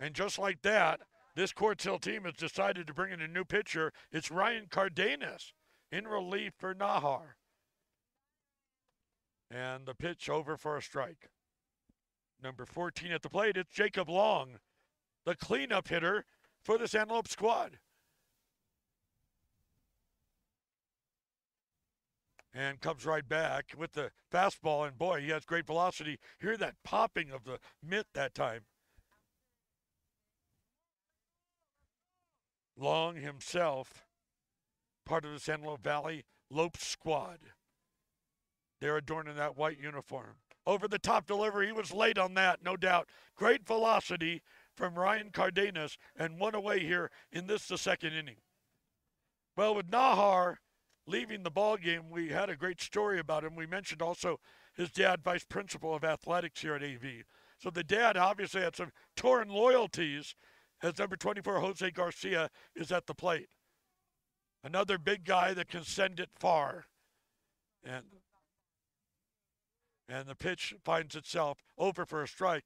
And just like that, this Quartz Hill team has decided to bring in a new pitcher. It's Ryan Cardenas in relief for Nahar. And the pitch over for a strike. Number 14 at the plate, it's Jacob Long, the cleanup hitter for this Antelope squad. And comes right back with the fastball, and boy, he has great velocity. Hear that popping of the mitt that time. Long himself, part of the San Luis Valley Lope squad. They're adorning that white uniform. Over the top delivery, he was late on that, no doubt. Great velocity from Ryan Cardenas, and one away here in this the second inning. Well, with Nahar leaving the ball game, we had a great story about him. We mentioned also his dad, vice principal of athletics here at AV. So the dad obviously had some torn loyalties as number 24 Jose Garcia is at the plate. Another big guy that can send it far. And and the pitch finds itself over for a strike.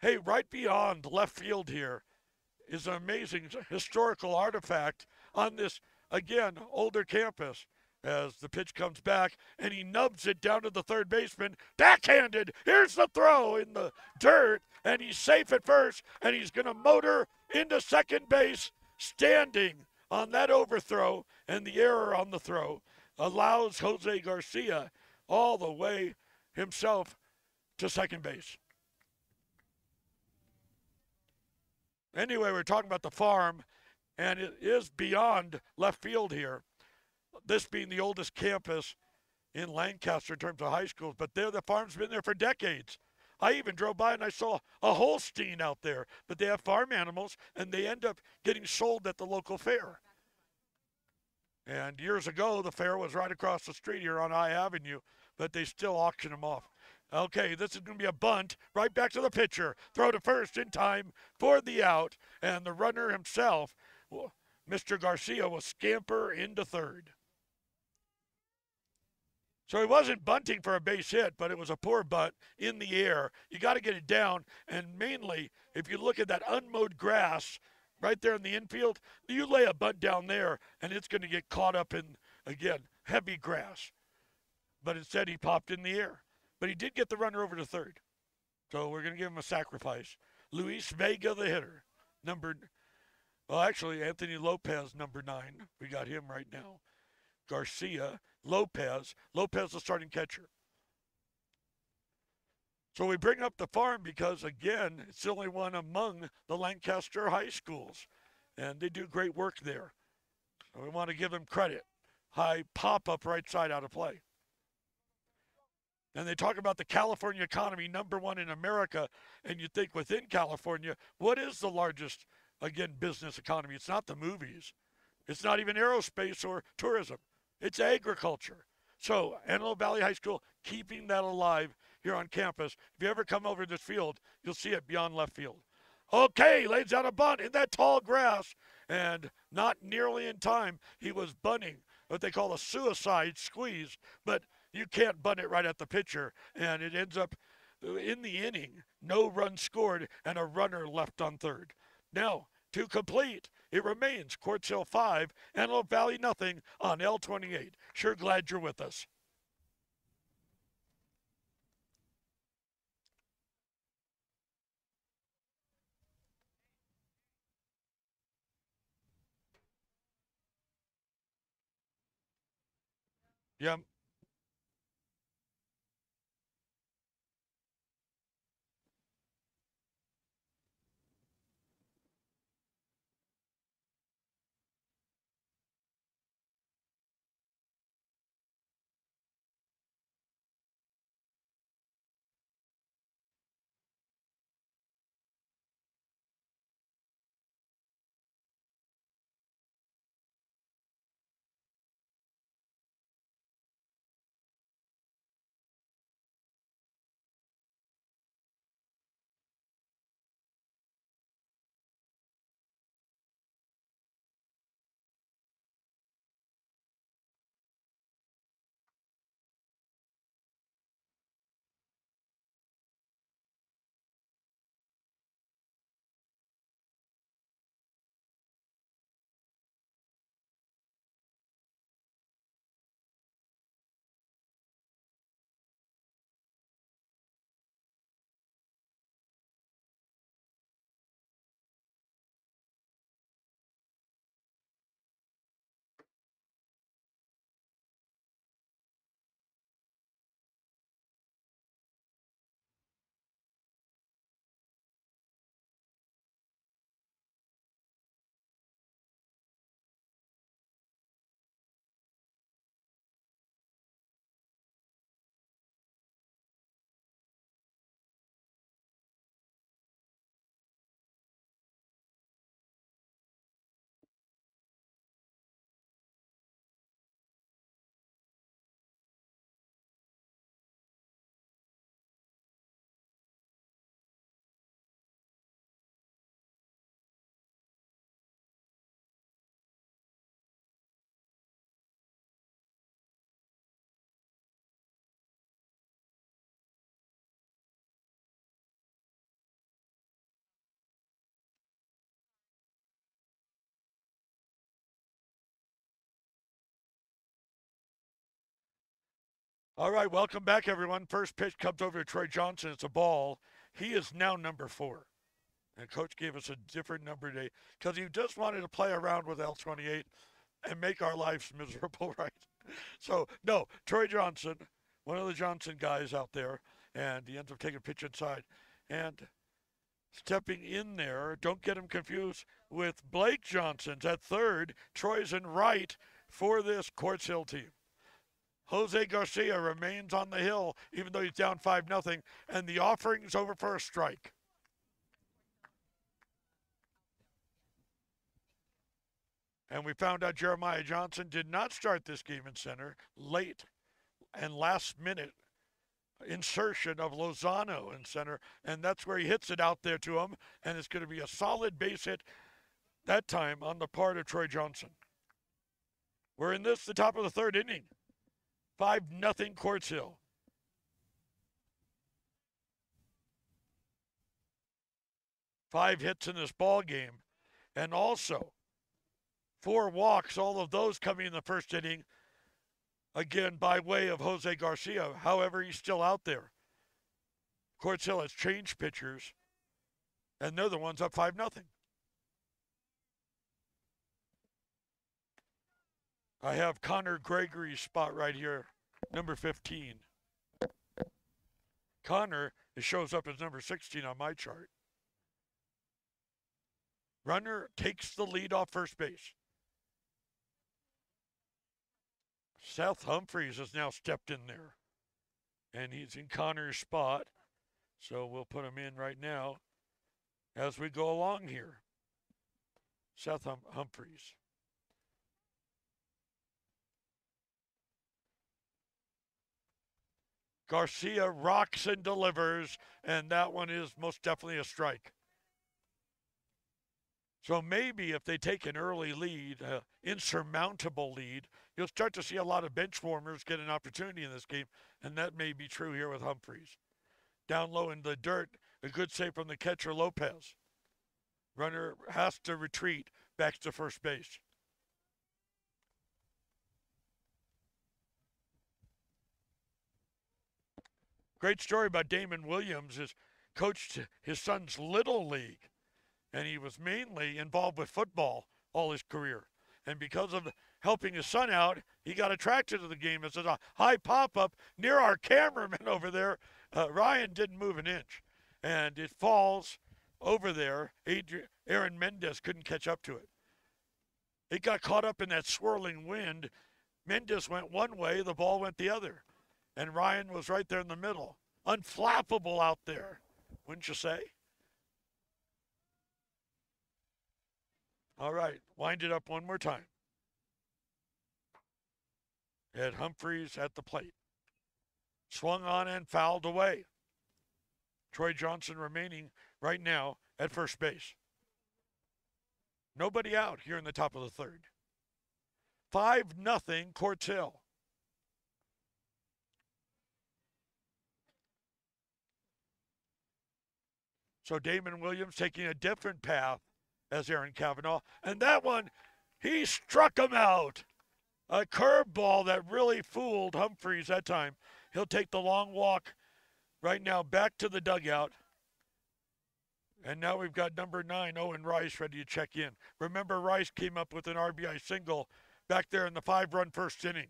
Hey, right beyond left field here is an amazing historical artifact on this again older campus as the pitch comes back and he nubs it down to the third baseman backhanded here's the throw in the dirt and he's safe at first and he's going to motor into second base standing on that overthrow and the error on the throw allows Jose Garcia all the way himself to second base. Anyway, we're talking about the farm, and it is beyond left field here. This being the oldest campus in Lancaster in terms of high schools, but there the farm's been there for decades. I even drove by and I saw a Holstein out there, but they have farm animals and they end up getting sold at the local fair. And years ago, the fair was right across the street here on I Avenue, but they still auction them off. Okay, this is going to be a bunt right back to the pitcher. Throw to first in time for the out, and the runner himself, Mr. Garcia, will scamper into third. So he wasn't bunting for a base hit, but it was a poor bunt in the air. You got to get it down, and mainly if you look at that unmowed grass right there in the infield, you lay a bunt down there, and it's going to get caught up in again heavy grass. But instead, he popped in the air. But he did get the runner over to third. So we're going to give him a sacrifice. Luis Vega, the hitter, number, well, actually, Anthony Lopez, number nine. We got him right now. Garcia, Lopez. Lopez, the starting catcher. So we bring up the farm because, again, it's the only one among the Lancaster high schools, and they do great work there. So we want to give them credit. High pop up right side out of play. And they talk about the California economy, number one in America. And you think within California, what is the largest, again, business economy? It's not the movies, it's not even aerospace or tourism, it's agriculture. So, Antelope Valley High School keeping that alive here on campus. If you ever come over this field, you'll see it beyond left field. Okay, lays out a bunt in that tall grass, and not nearly in time. He was bunting what they call a suicide squeeze, but you can't bunt it right at the pitcher, and it ends up uh, in the inning, no run scored and a runner left on third. Now, to complete, it remains Quartz Hill 5, Antelope Valley nothing on L28. Sure glad you're with us. Yeah, All right, welcome back, everyone. First pitch comes over to Troy Johnson. It's a ball. He is now number four. And coach gave us a different number today because he just wanted to play around with L28 and make our lives miserable, [laughs] right? So, no, Troy Johnson, one of the Johnson guys out there, and he ends up taking a pitch inside. And stepping in there, don't get him confused with Blake Johnson's at third. Troy's in right for this Quartz Hill team. Jose Garcia remains on the hill, even though he's down 5 nothing, and the offering's over for a strike. And we found out Jeremiah Johnson did not start this game in center late and last minute insertion of Lozano in center, and that's where he hits it out there to him, and it's going to be a solid base hit that time on the part of Troy Johnson. We're in this, the top of the third inning. 5 nothing Quartz Hill. Five hits in this ball game, and also four walks, all of those coming in the first inning, again by way of Jose Garcia. However, he's still out there. Quartz Hill has changed pitchers, and they're the ones up 5 nothing. I have Connor Gregory's spot right here, number 15. Connor, it shows up as number 16 on my chart. Runner takes the lead off first base. Seth Humphreys has now stepped in there. And he's in Connor's spot. So we'll put him in right now as we go along here. Seth hum- Humphreys. Garcia rocks and delivers, and that one is most definitely a strike. So maybe if they take an early lead, uh, insurmountable lead, you'll start to see a lot of bench warmers get an opportunity in this game, and that may be true here with Humphreys. Down low in the dirt, a good save from the catcher Lopez. Runner has to retreat back to first base. Great story about Damon Williams is coached his son's little league, and he was mainly involved with football all his career. And because of helping his son out, he got attracted to the game. It's a high pop up near our [laughs] cameraman over there. Uh, Ryan didn't move an inch, and it falls over there. Adrian, Aaron Mendez couldn't catch up to it. It got caught up in that swirling wind. Mendez went one way, the ball went the other and Ryan was right there in the middle. Unflappable out there, wouldn't you say? All right, wind it up one more time. Ed Humphreys at the plate. Swung on and fouled away. Troy Johnson remaining right now at first base. Nobody out here in the top of the third. 5 nothing Quartz So Damon Williams taking a different path as Aaron Kavanaugh. And that one, he struck him out. A curveball that really fooled Humphreys that time. He'll take the long walk right now back to the dugout. And now we've got number nine, Owen Rice, ready to check in. Remember, Rice came up with an RBI single back there in the five run first inning.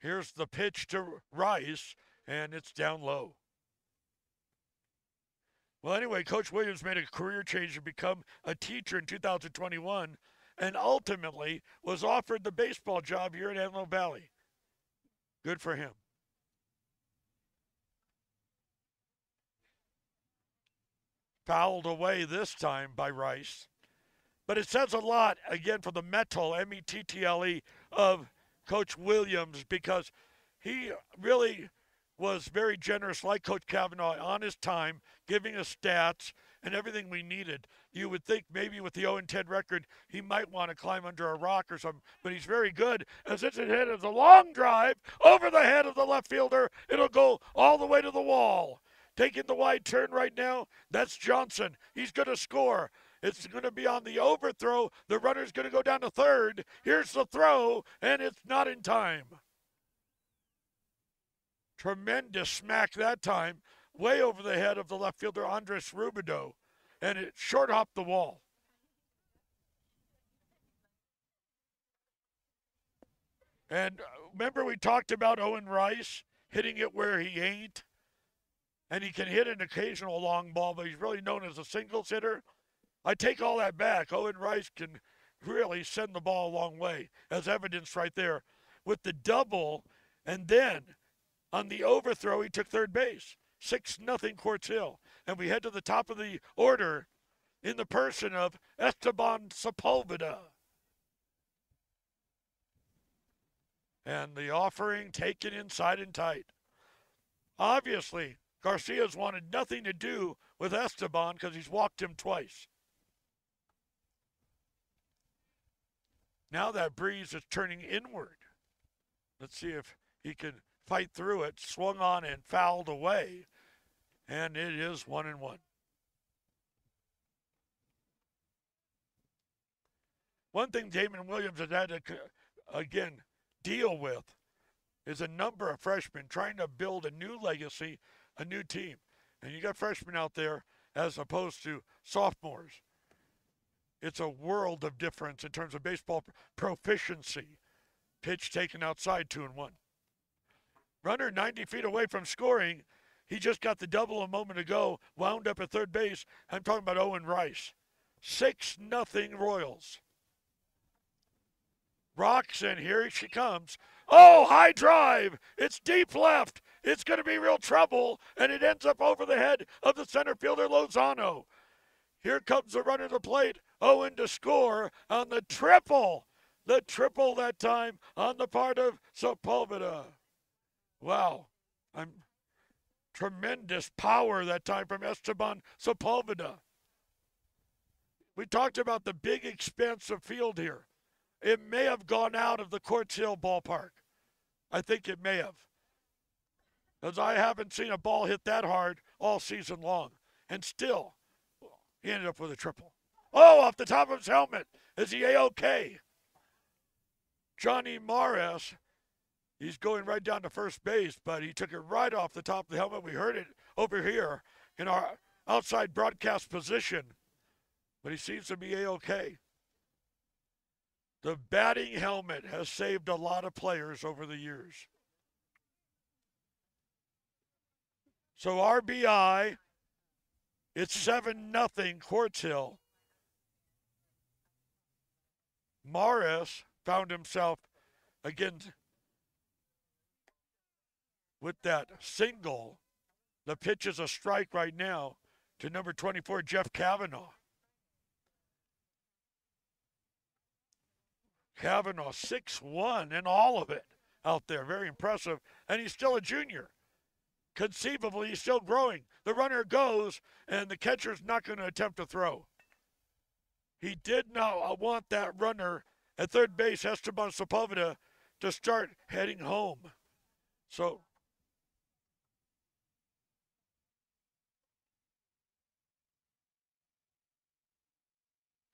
Here's the pitch to Rice, and it's down low. Well, anyway, Coach Williams made a career change to become a teacher in 2021 and ultimately was offered the baseball job here at Antelope Valley. Good for him. Fouled away this time by Rice. But it says a lot, again, for the metal, M E T T L E, of Coach Williams because he really was very generous, like Coach Kavanaugh, on his time, giving us stats and everything we needed. You would think maybe with the 0 10 record, he might want to climb under a rock or something, but he's very good. As it's hit as a long drive over the head of the left fielder, it'll go all the way to the wall. Taking the wide turn right now, that's Johnson. He's going to score. It's going to be on the overthrow. The runner's going to go down to third. Here's the throw, and it's not in time. Tremendous smack that time, way over the head of the left fielder Andres Rubido, and it short hopped the wall. And uh, remember, we talked about Owen Rice hitting it where he ain't? And he can hit an occasional long ball, but he's really known as a singles hitter. I take all that back. Owen Rice can really send the ball a long way, as evidenced right there with the double. And then on the overthrow, he took third base. 6 nothing Quartz Hill. And we head to the top of the order in the person of Esteban Sepulveda. and the offering taken inside and tight. Obviously, Garcia's wanted nothing to do with Esteban because he's walked him twice. Now that breeze is turning inward. Let's see if he can fight through it. Swung on and fouled away. And it is one and one. One thing Damon Williams has had to, again, deal with is a number of freshmen trying to build a new legacy, a new team. And you got freshmen out there as opposed to sophomores. It's a world of difference in terms of baseball proficiency. Pitch taken outside, two and one. Runner 90 feet away from scoring. He just got the double a moment ago, wound up at third base. I'm talking about Owen Rice. 6 nothing Royals. Rocks, and here she comes. Oh, high drive. It's deep left. It's going to be real trouble, and it ends up over the head of the center fielder Lozano. Here comes the runner to the plate. Owen to score on the triple. The triple that time on the part of Sepulveda. Wow. I'm tremendous power that time from Esteban Sepulveda. We talked about the big expanse of field here. It may have gone out of the Quartz Hill ballpark. I think it may have. As I haven't seen a ball hit that hard all season long. And still, he ended up with a triple. Oh, off the top of his helmet. Is he A-OK? Johnny Morris, he's going right down to first base, but he took it right off the top of the helmet. We heard it over here in our outside broadcast position, but he seems to be A-OK. The batting helmet has saved a lot of players over the years. So RBI, it's 7 nothing Quartz Hill. Morris found himself again with that single. The pitch is a strike right now to number 24, Jeff Kavanaugh. Kavanaugh, six one and all of it out there. Very impressive. And he's still a junior. Conceivably, he's still growing. The runner goes, and the catcher's not going to attempt to throw. He did not want that runner at third base, Esteban Sepulveda, to start heading home. So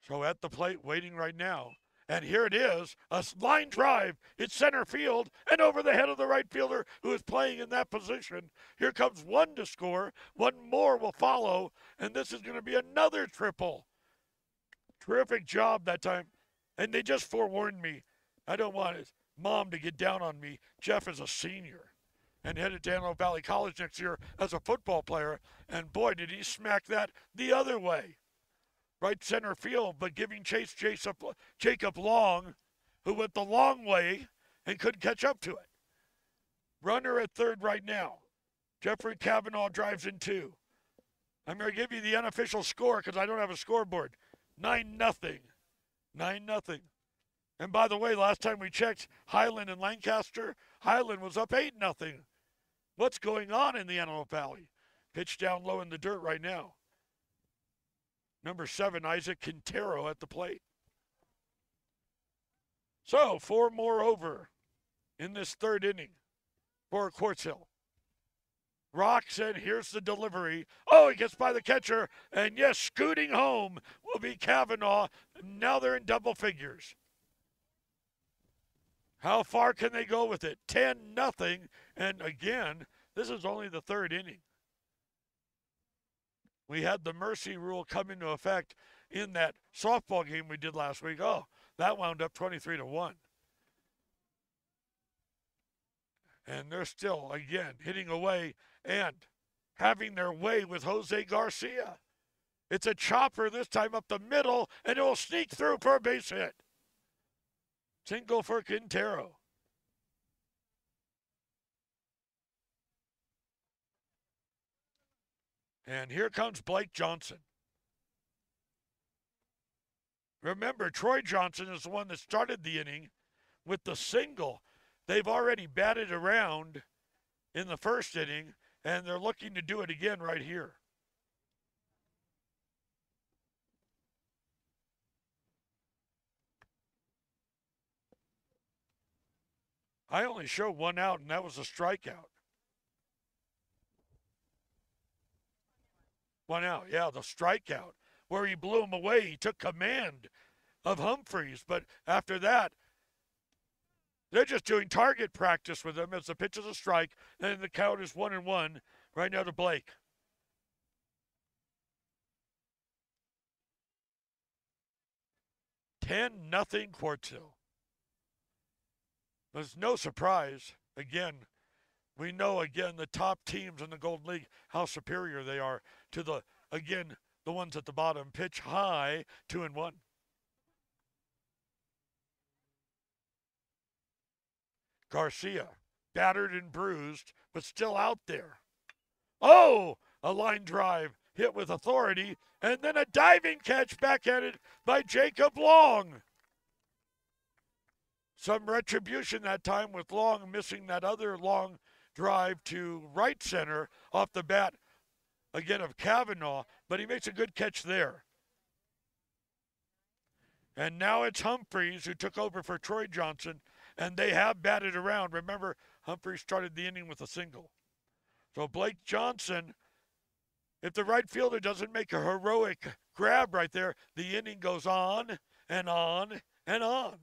So at the plate, waiting right now, and here it is, a line drive. It's center field and over the head of the right fielder who is playing in that position. Here comes one to score. One more will follow, and this is going to be another triple. Terrific job that time. And they just forewarned me. I don't want his mom to get down on me. Jeff is a senior and headed to Antelope Valley College next year as a football player. And boy, did he smack that the other way right center field, but giving chase Jacob, Jacob Long, who went the long way and couldn't catch up to it. Runner at third right now. Jeffrey Kavanaugh drives in two. I'm going to give you the unofficial score because I don't have a scoreboard. 9 nothing. 9 nothing. And by the way, last time we checked Highland and Lancaster, Highland was up 8 nothing. What's going on in the Antelope Valley? Pitch down low in the dirt right now. Number seven, Isaac Quintero at the plate. So, four more over in this third inning for Quartz Hill. Rock said, here's the delivery. Oh, he gets by the catcher, and yes, scooting home. Will be Kavanaugh. Now they're in double figures. How far can they go with it? 10 nothing. And again, this is only the third inning. We had the mercy rule come into effect in that softball game we did last week. Oh, that wound up 23 to 1. And they're still, again, hitting away and having their way with Jose Garcia. It's a chopper this time up the middle, and it will sneak through for a base hit. Single for Quintero. And here comes Blake Johnson. Remember, Troy Johnson is the one that started the inning with the single. They've already batted around in the first inning, and they're looking to do it again right here. I only showed one out, and that was a strikeout. One out, yeah, the strikeout where he blew him away. He took command of Humphreys, but after that, they're just doing target practice with him as the pitch is a strike, and the count is one and one right now to Blake. Ten nothing Quartz Hill. There's no surprise. Again, we know again the top teams in the Golden League how superior they are to the again the ones at the bottom. Pitch high, two and one. Garcia, battered and bruised, but still out there. Oh, a line drive hit with authority, and then a diving catch backhanded by Jacob Long. Some retribution that time with Long missing that other long drive to right center off the bat again of Kavanaugh, but he makes a good catch there. And now it's Humphreys who took over for Troy Johnson, and they have batted around. Remember, Humphreys started the inning with a single. So Blake Johnson, if the right fielder doesn't make a heroic grab right there, the inning goes on and on and on.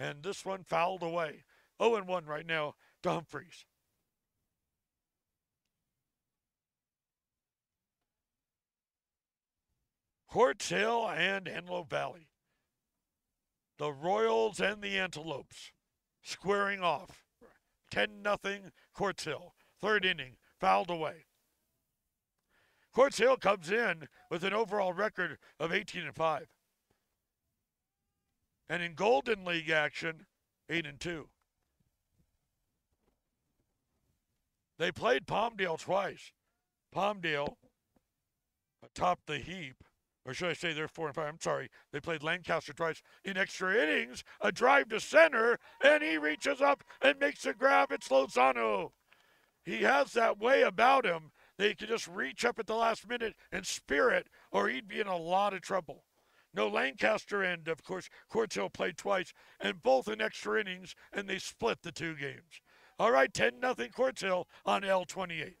And this one fouled away. 0 1 right now to Humphreys. Quartz Hill and Antelope Valley. The Royals and the Antelopes squaring off. 10 nothing Quartz Hill. Third inning, fouled away. Quartz Hill comes in with an overall record of 18 and 5. And in Golden League action, 8 and 2. They played Palmdale twice. Palmdale atop the heap or should I say they're four and five? I'm sorry. They played Lancaster twice in extra innings. A drive to center, and he reaches up and makes a grab. It's Lozano. He has that way about him that he can just reach up at the last minute and spear it, or he'd be in a lot of trouble. No Lancaster end, of course, Quartz Hill played twice, and both in extra innings, and they split the two games. All right, 10 nothing Quartz Hill on L28.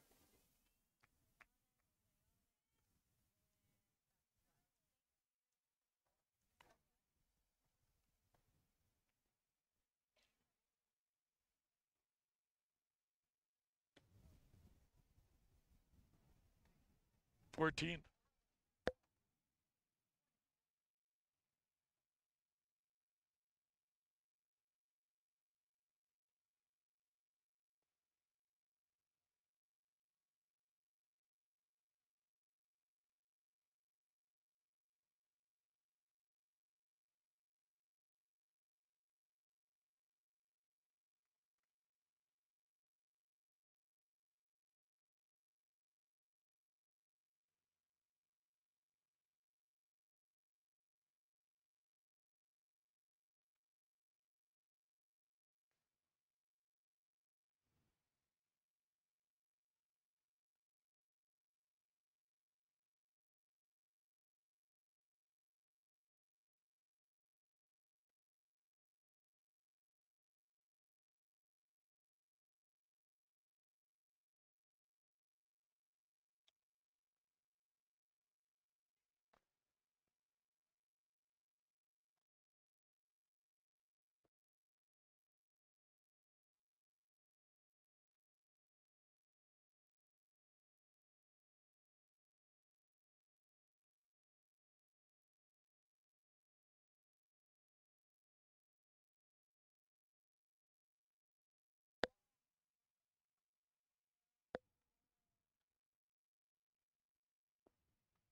14.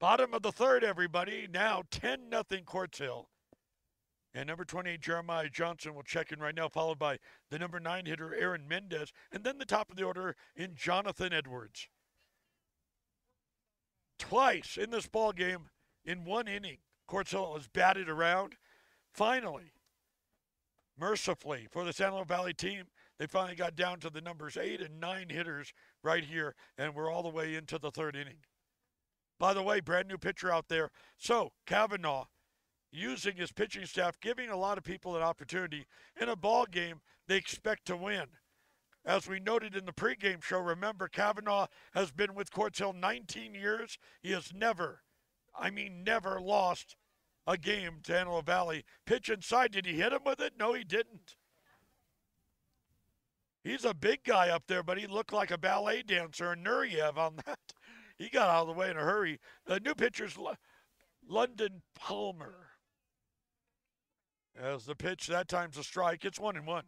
Bottom of the third, everybody. Now 10 nothing Quartz Hill. And number 28, Jeremiah Johnson, will check in right now, followed by the number nine hitter, Aaron Mendez, and then the top of the order in Jonathan Edwards. Twice in this ball game, in one inning, Quartz Hill has batted around. Finally, mercifully for the San Luis Valley team, they finally got down to the numbers eight and nine hitters right here, and we're all the way into the third inning. By the way, brand new pitcher out there. So, Kavanaugh using his pitching staff, giving a lot of people an opportunity in a ball game they expect to win. As we noted in the pregame show, remember Kavanaugh has been with Quartz Hill 19 years. He has never, I mean, never lost a game to Antelope Valley. Pitch inside. Did he hit him with it? No, he didn't. He's a big guy up there, but he looked like a ballet dancer, and Nureyev on [laughs] that. He got out of the way in a hurry. The new pitcher's London Palmer. As the pitch, that time's a strike. It's one and one.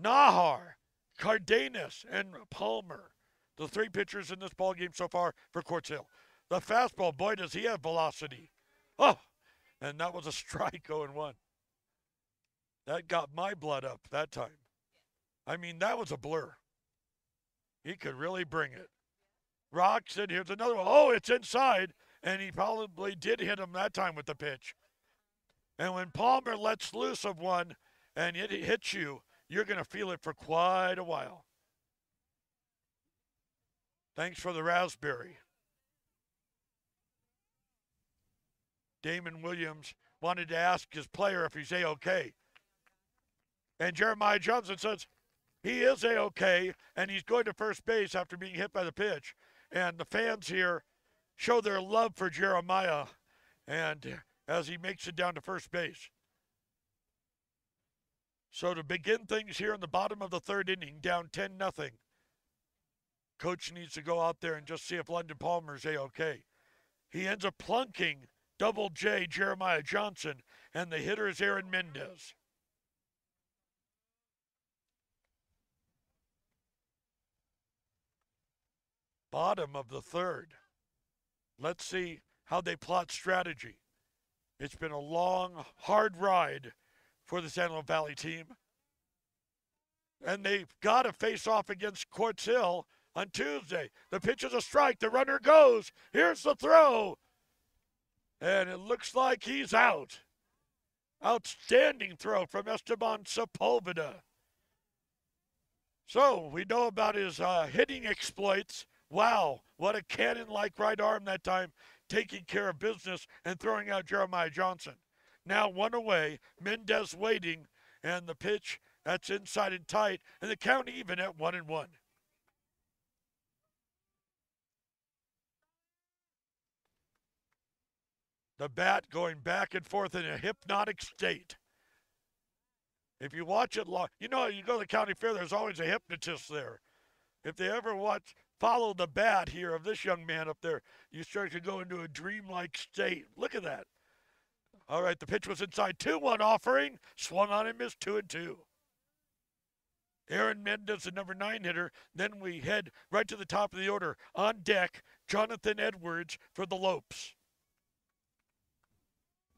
Nahar, Cardenas, and Palmer. The three pitchers in this ball game so far for Quartz Hill. The fastball, boy, does he have velocity. Oh, and that was a [laughs] strike 0 1. That got my blood up that time. I mean, that was a blur. He could really bring it. Roxon, here's another one. Oh, it's inside. And he probably did hit him that time with the pitch. And when Palmer lets loose of one and it hits you, you're going to feel it for quite a while. Thanks for the raspberry. Damon Williams wanted to ask his player if he's A-OK. And Jeremiah Johnson says he is A-OK, and he's going to first base after being hit by the pitch. And the fans here show their love for Jeremiah and as he makes it down to first base. So to begin things here in the bottom of the third inning, down 10 nothing. Coach needs to go out there and just see if London Palmer's A-OK. He ends up plunking Double J Jeremiah Johnson, and the hitter is Aaron Mendez. Bottom of the third. Let's see how they plot strategy. It's been a long, hard ride for the San Luis Valley team. And they've got to face off against Quartz Hill on Tuesday. The pitch is a strike. The runner goes. Here's the throw. And it looks like he's out. Outstanding throw from Esteban Sepulveda. So we know about his uh, hitting exploits. Wow, what a cannon like right arm that time, taking care of business and throwing out Jeremiah Johnson. Now one away, Mendez waiting, and the pitch that's inside and tight, and the count even at one and one. The bat going back and forth in a hypnotic state. If you watch it long, you know, you go to the county fair, there's always a hypnotist there. If they ever watch, follow the bat here of this young man up there, you start to go into a dreamlike state. Look at that. All right, the pitch was inside 2 1 offering, swung on and missed 2 and 2. Aaron Mendez, the number nine hitter. Then we head right to the top of the order. On deck, Jonathan Edwards for the Lopes.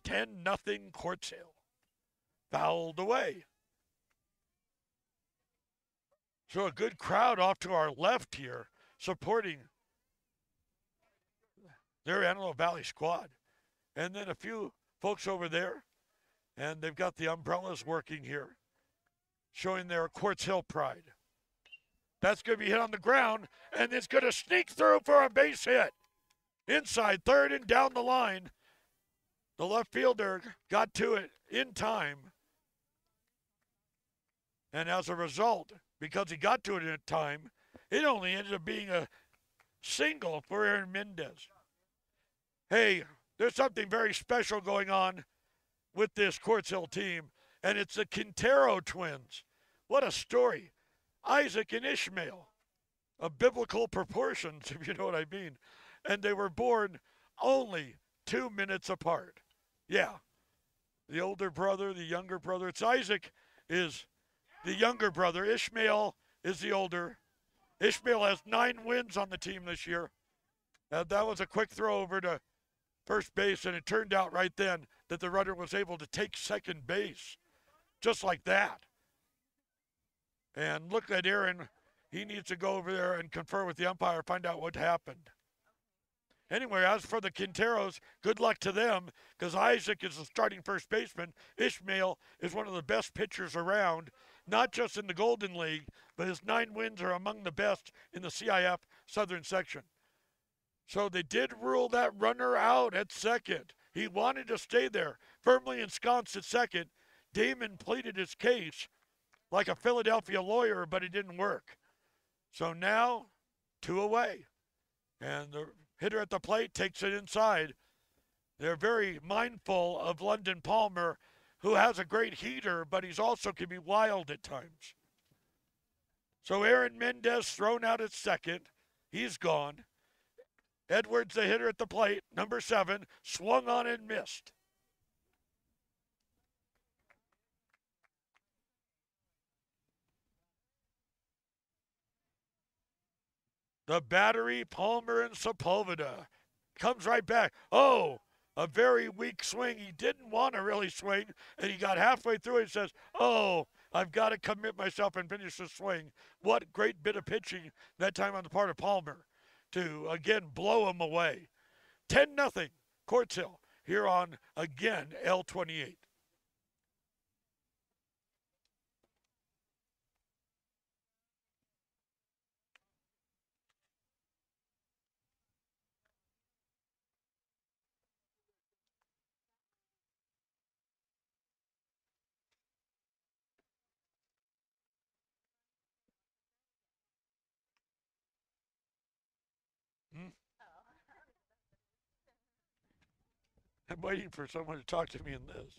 10 nothing Hill. Fouled away. So a good crowd off to our left here supporting their Antelope Valley squad. And then a few folks over there, and they've got the umbrellas working here, showing their Quartz Hill pride. That's going to be hit on the ground, and it's going to sneak through for a base hit. Inside third and down the line. The left fielder got to it in time. And as a result, because he got to it in time, it only ended up being a single for Aaron Mendez. Hey, there's something very special going on with this Quartz Hill team, and it's the Quintero twins. What a story. Isaac and Ishmael, of biblical proportions, [laughs] if you know what I mean. And they were born only two minutes apart. Yeah. The older brother, the younger brother. It's Isaac is the younger brother. Ishmael is the older. Ishmael has nine wins on the team this year. Uh, that was a quick throw over to first base, and it turned out right then that the runner was able to take second base just like that. And look at Aaron. He needs to go over there and confer with the umpire, find out what happened. Anyway, as for the Quinteros, good luck to them because Isaac is the starting first baseman. Ishmael is one of the best pitchers around, not just in the Golden League, but his nine wins are among the best in the CIF Southern section. So they did rule that runner out at second. He wanted to stay there, firmly ensconced at second. Damon pleaded his case like a Philadelphia lawyer, but it didn't work. So now, two away. And the hitter at the plate takes it inside. They're very mindful of London Palmer, who has a great heater, but he's also can be wild at times. So Aaron Mendez thrown out at second. He's gone. Edwards, the hitter at the plate, number seven, swung on and missed. The battery, Palmer and Sepulveda. Comes right back. Oh, a very weak swing. He didn't want to really swing, and he got halfway through and says, Oh, I've got to commit myself and finish the swing. What great bit of pitching that time on the part of Palmer to again blow him away. 10 0 Quartz Hill here on again L28. I'm waiting for someone to talk to me in this.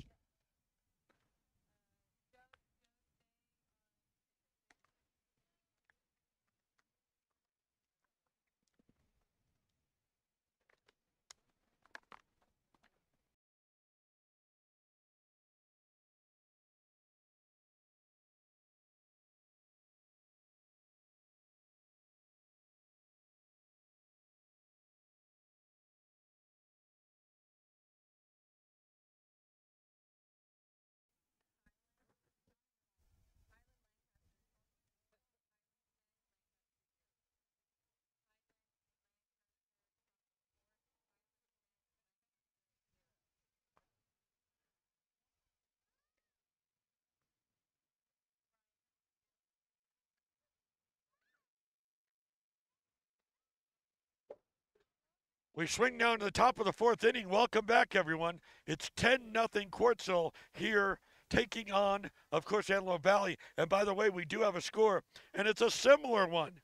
We swing down to the top of the fourth inning. Welcome back, everyone. It's 10 nothing Quartz Hill here taking on, of course, Antelope Valley. And by the way, we do have a score, and it's a similar one.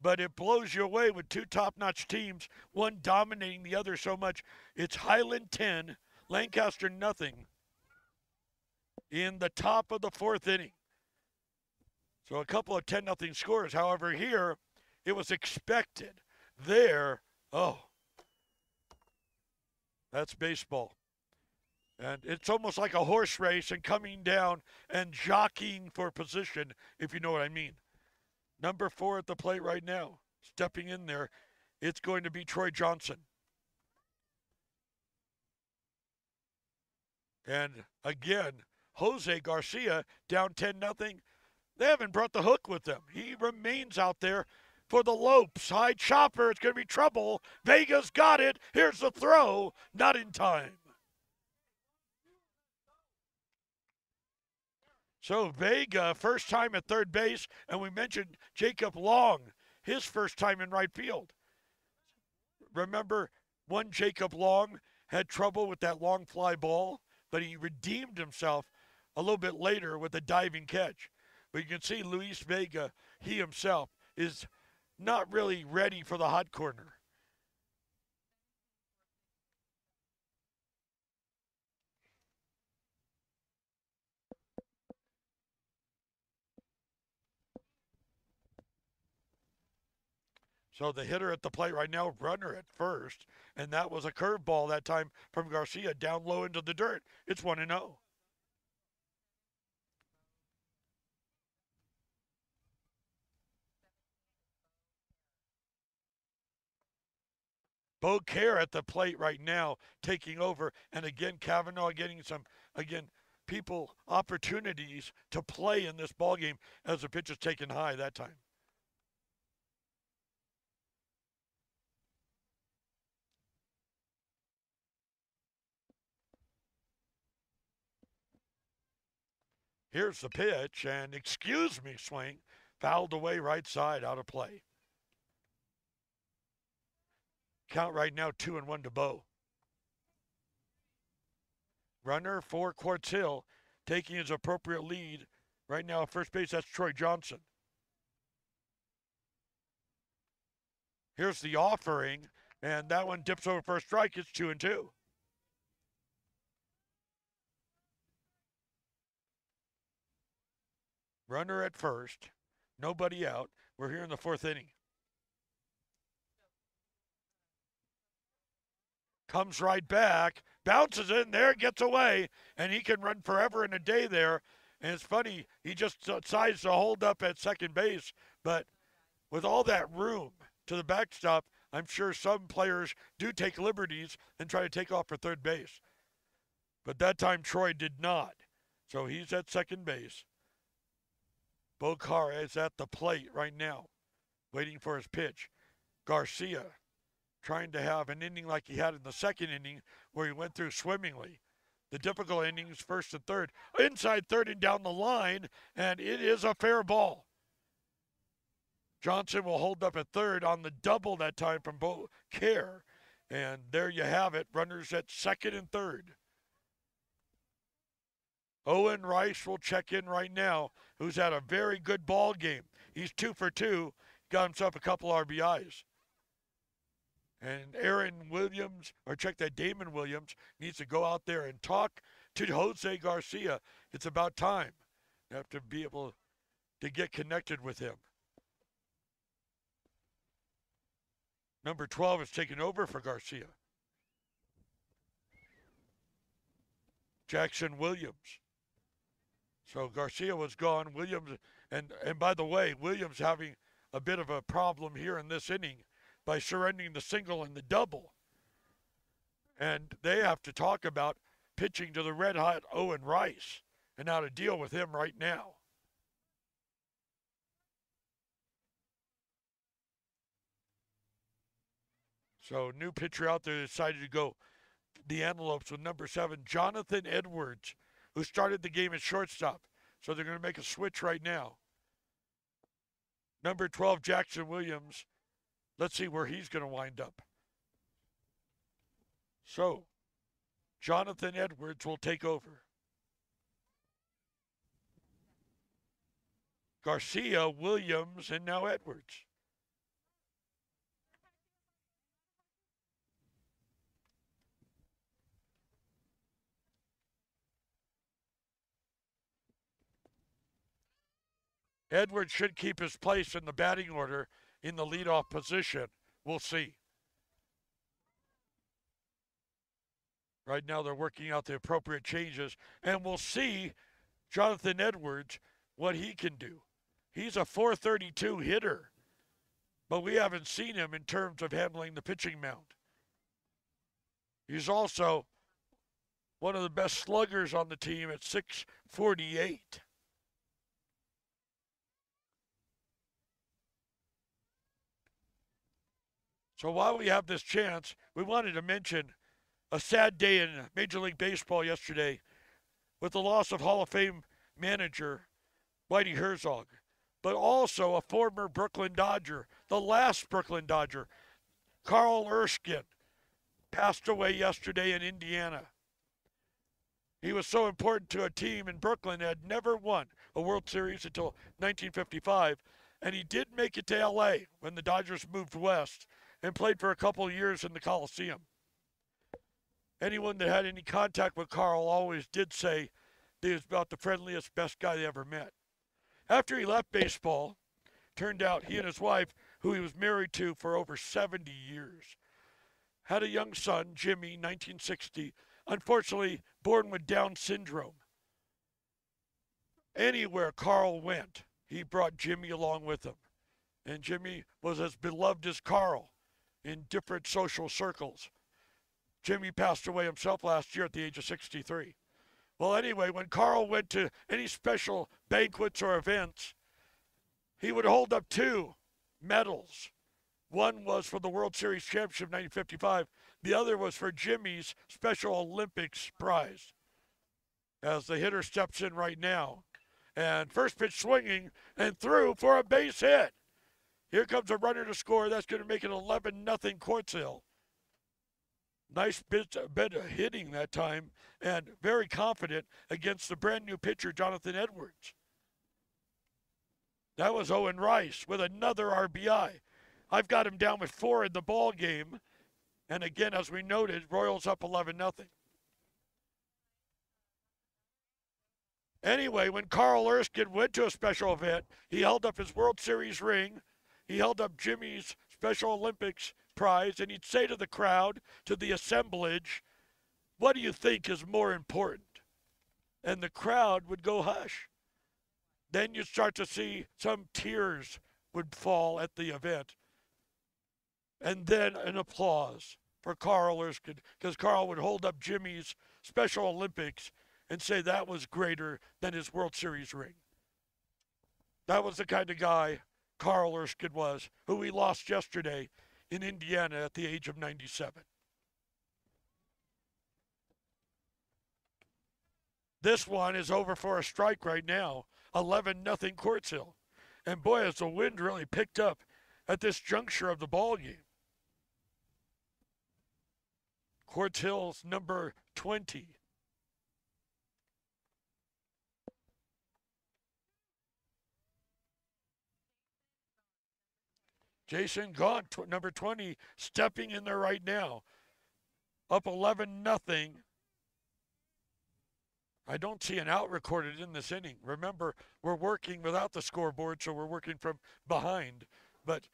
But it blows you away with two top notch teams, one dominating the other so much. It's Highland 10, Lancaster nothing in the top of the fourth inning. So a couple of 10 nothing scores. However, here it was expected. There, oh, that's baseball. And it's almost like a horse race and coming down and jockeying for position, if you know what I mean. Number four at the plate right now, stepping in there, it's going to be Troy Johnson. And again, Jose Garcia down 10 nothing. They haven't brought the hook with them. He remains out there for the Lopes. High chopper. It's going to be trouble. Vega's got it. Here's the throw. Not in time. So Vega, first time at third base, and we mentioned Jacob Long, his first time in right field. Remember, one Jacob Long had trouble with that long fly ball, but he redeemed himself a little bit later with a diving catch. But you can see Luis Vega, he himself, is not really ready for the hot corner. So the hitter at the plate right now, runner at first, and that was a curveball that time from Garcia down low into the dirt. It's 1 0. Beaucaire at the plate right now, taking over. And again, Kavanaugh getting some, again, people opportunities to play in this ball game as the pitch is taken high that time. Here's the pitch, and excuse me, swing, fouled away right side, out of play. Count right now two and one to Bow. Runner for Quartz Hill taking his appropriate lead. Right now, first base, that's Troy Johnson. Here's the offering, and that one dips over for a strike. It's two and two. Runner at first, nobody out. We're here in the fourth inning. Comes right back, bounces in there, gets away, and he can run forever and a day there. And it's funny, he just decides to hold up at second base, but with all that room to the backstop, I'm sure some players do take liberties and try to take off for third base. But that time Troy did not. So he's at second base. Beaucaire is at the plate right now, waiting for his pitch. Garcia trying to have an inning like he had in the second inning, where he went through swimmingly. The difficult innings, first and third, inside third and down the line, and it is a fair ball. Johnson will hold up at third on the double that time from Bo Care. And there you have it. Runners at second and third. Owen Rice will check in right now, who's had a very good ball game. He's two for two, got himself a couple RBIs. And Aaron Williams, or check that Damon Williams, needs to go out there and talk to Jose Garcia. It's about time. You have to be able to get connected with him. Number 12 is taking over for Garcia. Jackson Williams. So Garcia was gone. Williams, and and by the way, Williams having a bit of a problem here in this inning by surrendering the single and the double. And they have to talk about pitching to the red hot Owen Rice and how to deal with him right now. So new pitcher out there decided to go the Antelopes with number seven, Jonathan Edwards, who started the game at shortstop. So they're going to make a switch right now. Number 12, Jackson Williams. Let's see where he's going to wind up. So, Jonathan Edwards will take over. Garcia, Williams, and now Edwards. Edwards should keep his place in the batting order in the leadoff position. We'll see. Right now, they're working out the appropriate changes, and we'll see Jonathan Edwards what he can do. He's a 432 hitter, but we haven't seen him in terms of handling the pitching mound. He's also one of the best sluggers on the team at 648. So while we have this chance, we wanted to mention a sad day in Major League Baseball yesterday with the loss of Hall of Fame manager Whitey Herzog, but also a former Brooklyn Dodger, the last Brooklyn Dodger, Carl Erskine, passed away yesterday in Indiana. He was so important to a team in Brooklyn that had never won a World Series until 1955, and he did make it to LA when the Dodgers moved west and played for a couple of years in the Coliseum. Anyone that had any contact with Carl always did say he was about the friendliest, best guy they ever met. After he left baseball, turned out he and his wife, who he was married to for over 70 years, had a young son, Jimmy, 1960, unfortunately born with Down syndrome. Anywhere Carl went, he brought Jimmy along with him. And Jimmy was as beloved as Carl in different social circles. Jimmy passed away himself last year at the age of 63. Well, anyway, when Carl went to any special banquets or events, he would hold up two medals. One was for the World Series Championship 1955. The other was for Jimmy's Special Olympics prize. As the hitter steps in right now. And first pitch swinging and through for a base hit. Here comes a runner to score. That's going to make it 11 nothing Quartz Hill. Nice bit, bit of hitting that time and very confident against the brand new pitcher, Jonathan Edwards. That was Owen Rice with another RBI. I've got him down with four in the ball game. And again, as we noted, Royals up 11 nothing. Anyway, when Carl Erskine went to a special event, he held up his World Series ring. He held up Jimmy's Special Olympics prize, and he'd say to the crowd, to the assemblage, What do you think is more important? And the crowd would go hush. Then you'd start to see some tears would fall at the event. And then an applause for Carl Erskine, because Carl would hold up Jimmy's Special Olympics and say that was greater than his World Series ring. That was the kind of guy Carl Erskine was, who we lost yesterday in Indiana at the age of 97. This one is over for a strike right now, 11 nothing Quartz Hill. And boy, has the wind really picked up at this juncture of the ball game. Quartz Hill's number 20 Jason Gaunt, tw- number 20, stepping in there right now. Up 11 nothing. I don't see an out recorded in this inning. Remember, we're working without the scoreboard, so we're working from behind. But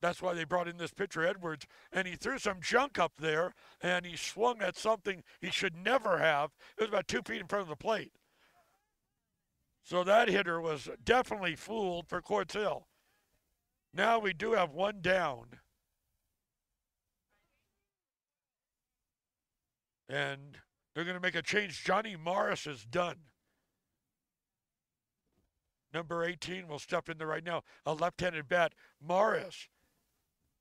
that's why they brought in this pitcher, Edwards. And he threw some junk up there, and he swung at something he should never have. It was about two feet in front of the plate. So that hitter was definitely fooled for Quartz. Now we do have one down. And they're going to make a change. Johnny Morris is done. Number 18 will step in there right now. A left handed bat. Morris,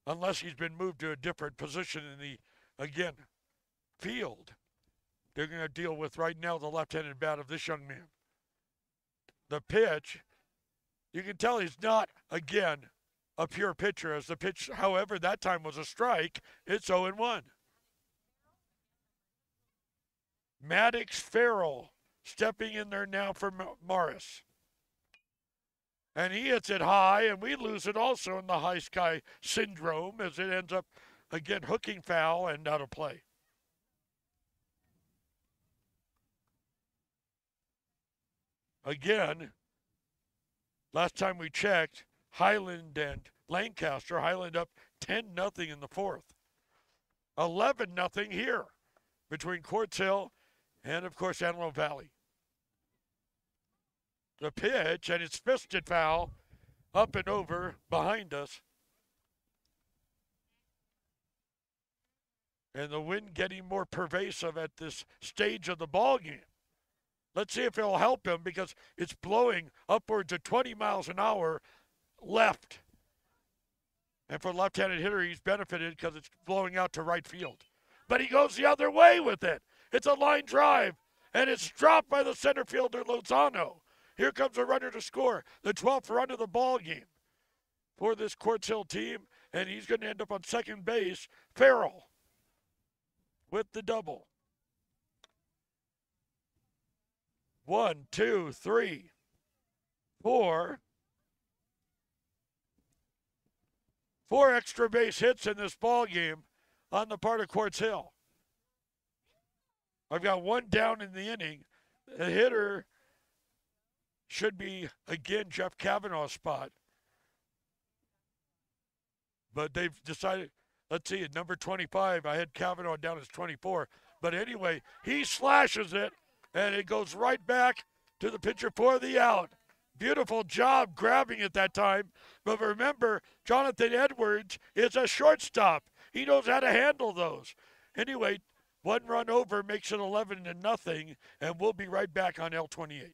unless he's been moved to a different position in the, again, field, they're going to deal with right now the left handed bat of this young man. The pitch, you can tell he's not, again, a pure pitcher as the pitch, however, that time was a strike. It's 0 1. Maddox Farrell stepping in there now for Morris. And he hits it high, and we lose it also in the high sky syndrome as it ends up, again, hooking foul and out of play. Again, last time we checked, Highland and Lancaster. Highland up 10 nothing in the fourth. 11 nothing here between Quartz Hill and, of course, Antelope Valley. The pitch, and it's fisted foul up and over behind us. And the wind getting more pervasive at this stage of the ball game. Let's see if it'll help him because it's blowing upwards of 20 miles an hour left. And for the left handed hitter, he's benefited because it's blowing out to right field. But he goes the other way with it. It's a line drive, and it's dropped by the center fielder, Lozano. Here comes a runner to score, the 12th run of the ball game for this Quartz Hill team, and he's going to end up on second base. Farrell with the double. One, two, three, four, Four extra base hits in this ball game on the part of Quartz Hill. I've got one down in the inning. The hitter should be again Jeff Kavanaugh's spot. But they've decided, let's see, at number 25, I had Kavanaugh down as 24. But anyway, he slashes it, and it goes right back to the pitcher for the out. Beautiful job grabbing it that time. But remember, Jonathan Edwards is a shortstop. He knows how to handle those. Anyway, one run over makes it 11 to nothing, and we'll be right back on L28.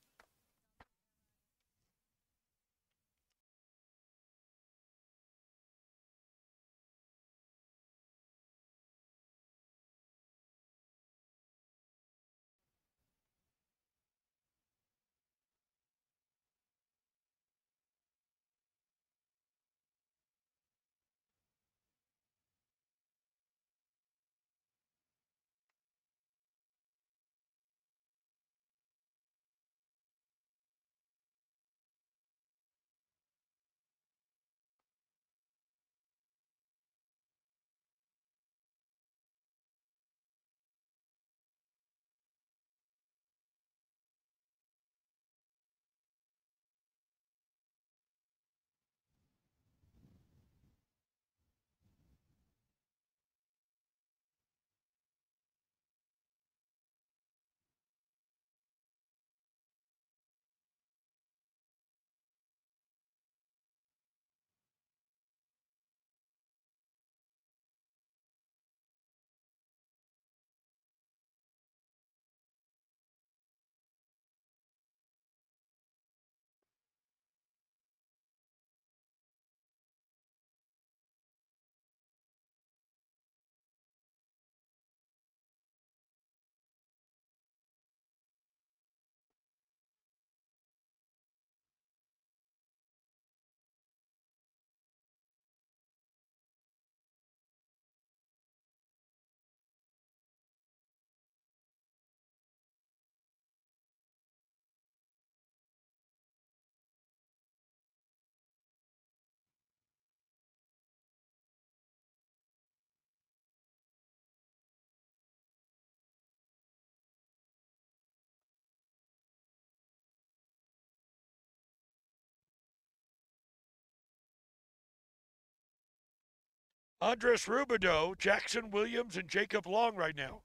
Andres Rubido, Jackson Williams, and Jacob Long right now.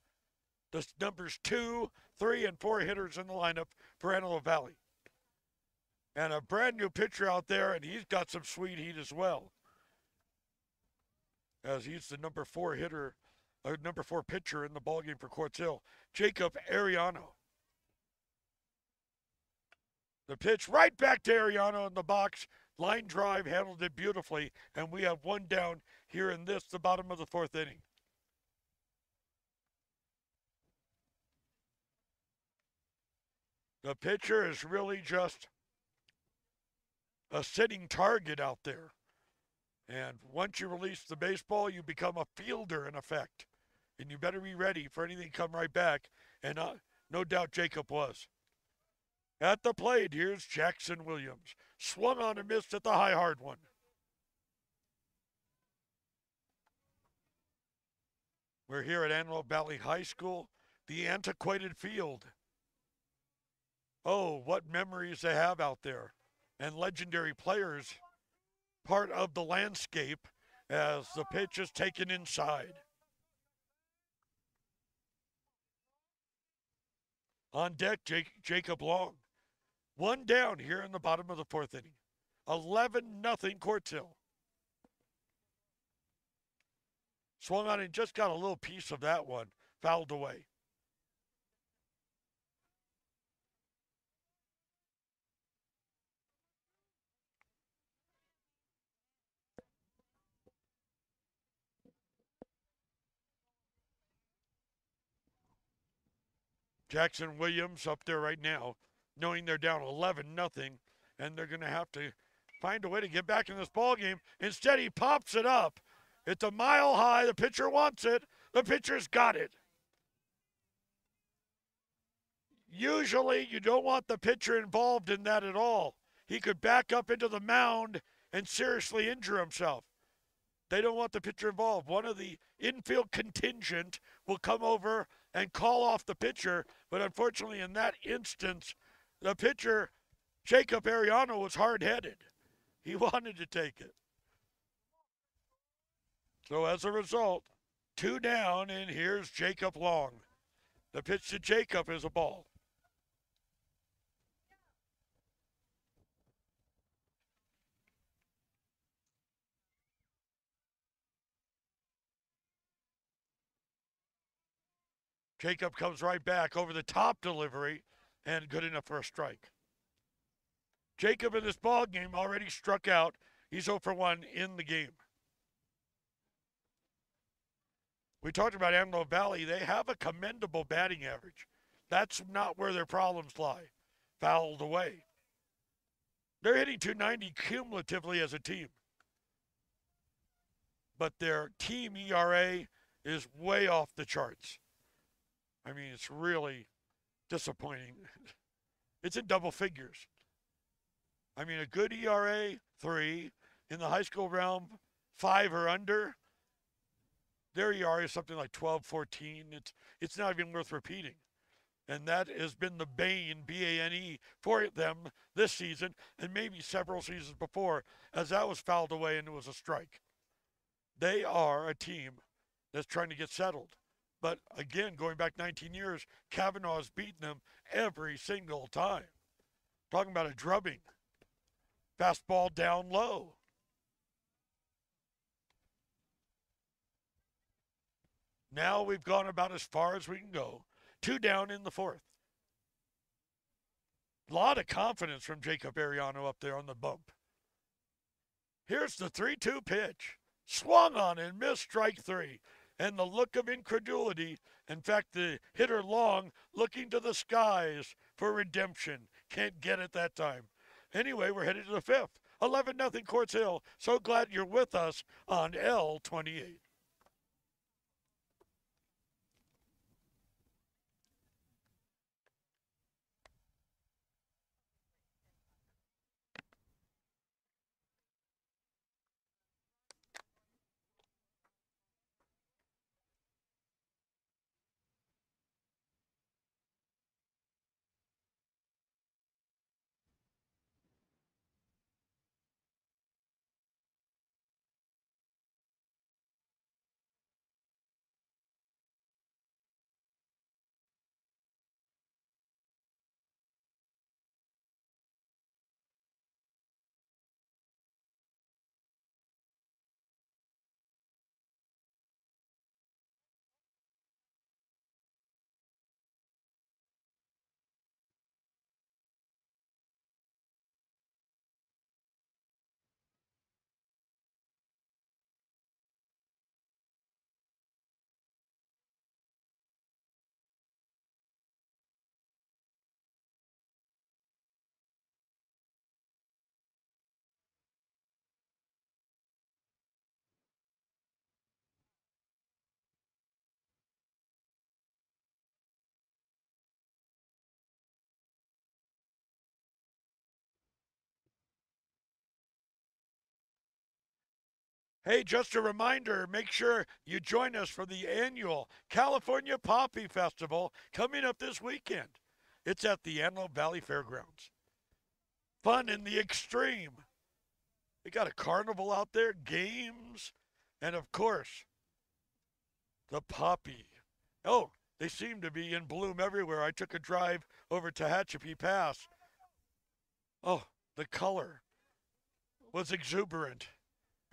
The numbers two, three, and four hitters in the lineup for Antelope Valley. And a brand new pitcher out there, and he's got some sweet heat as well. As he's the number four hitter, uh, number four pitcher in the ballgame for Quartz Hill, Jacob Ariano. The pitch right back to Ariano in the box. Line drive handled it beautifully, and we have one down here in this, the bottom of the fourth inning. The pitcher is really just a sitting target out there. And once you release the baseball, you become a fielder in effect. And you better be ready for anything to come right back. And uh, no doubt Jacob was. At the plate, here's Jackson Williams. Swung on and missed at the high hard one. We're here at Antelope Valley High School, the antiquated field. Oh, what memories they have out there. And legendary players, part of the landscape as the pitch is taken inside. On deck, Jake, Jacob Long. One down here in the bottom of the fourth inning. 11 nothing Quartz Hill. Swung on and just got a little piece of that one. Fouled away. Jackson Williams up there right now, knowing they're down 11 nothing, and they're going to have to find a way to get back in this ball game. Instead, he pops it up. It's a mile high. The pitcher wants it. The pitcher's got it. Usually, you don't want the pitcher involved in that at all. He could back up into the mound and seriously injure himself. They don't want the pitcher involved. One of the infield contingent will come over and call off the pitcher, but unfortunately, in that instance, the pitcher, Jacob Ariano, was hard headed. He [laughs] wanted to take it. So as a result, two down, and here's Jacob Long. The pitch to Jacob is a ball. Jacob comes right back over the top delivery and good enough for a strike. Jacob in this ball game already struck out. He's 0 for 1 in the game. We talked about Antelope Valley. They have a commendable batting average. That's not where their problems lie. Fouled away. They're hitting 290 cumulatively as a team. But their team ERA is way off the charts. I mean, it's really disappointing. It's in double figures. I mean, a good ERA, three. In the high school realm, five or under. Their ERA is something like 12, 14. It's, it's not even worth repeating. And that has been the bane, B A N E, for them this season and maybe several seasons before, as that was fouled away and it was a strike. They are a team that's trying to get settled. But again, going back 19 years, Kavanaugh has beaten them every single time. Talking about a drubbing. Fastball down low. Now we've gone about as far as we can go. Two down in the fourth. A lot of confidence from Jacob Ariano up there on the bump. Here's the 3 2 pitch. Swung on and missed strike three. And the look of incredulity. In fact, the hitter long looking to the skies for redemption. Can't get it that time. Anyway, we're headed to the fifth. 11 nothing Quartz Hill. So glad you're with us on L28. Hey, just a reminder make sure you join us for the annual California Poppy Festival coming up this weekend. It's at the Antelope Valley Fairgrounds. Fun in the extreme. They got a carnival out there, games, and of course, the poppy. Oh, they seem to be in bloom everywhere. I took a drive over Tehachapi Pass. Oh, the color was exuberant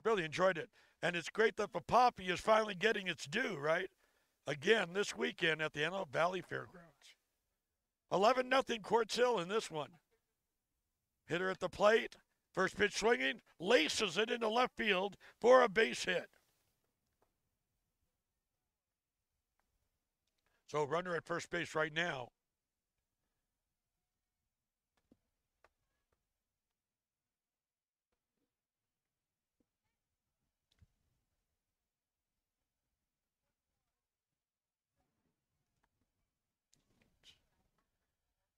really enjoyed it. And it's great that poppy is finally getting its due, right? Again, this weekend at the Antelope Valley Fairgrounds. 11 nothing Quartz Hill in this one. Hitter at the plate. First pitch swinging, laces it into left field for a base hit. So, runner at first base right now.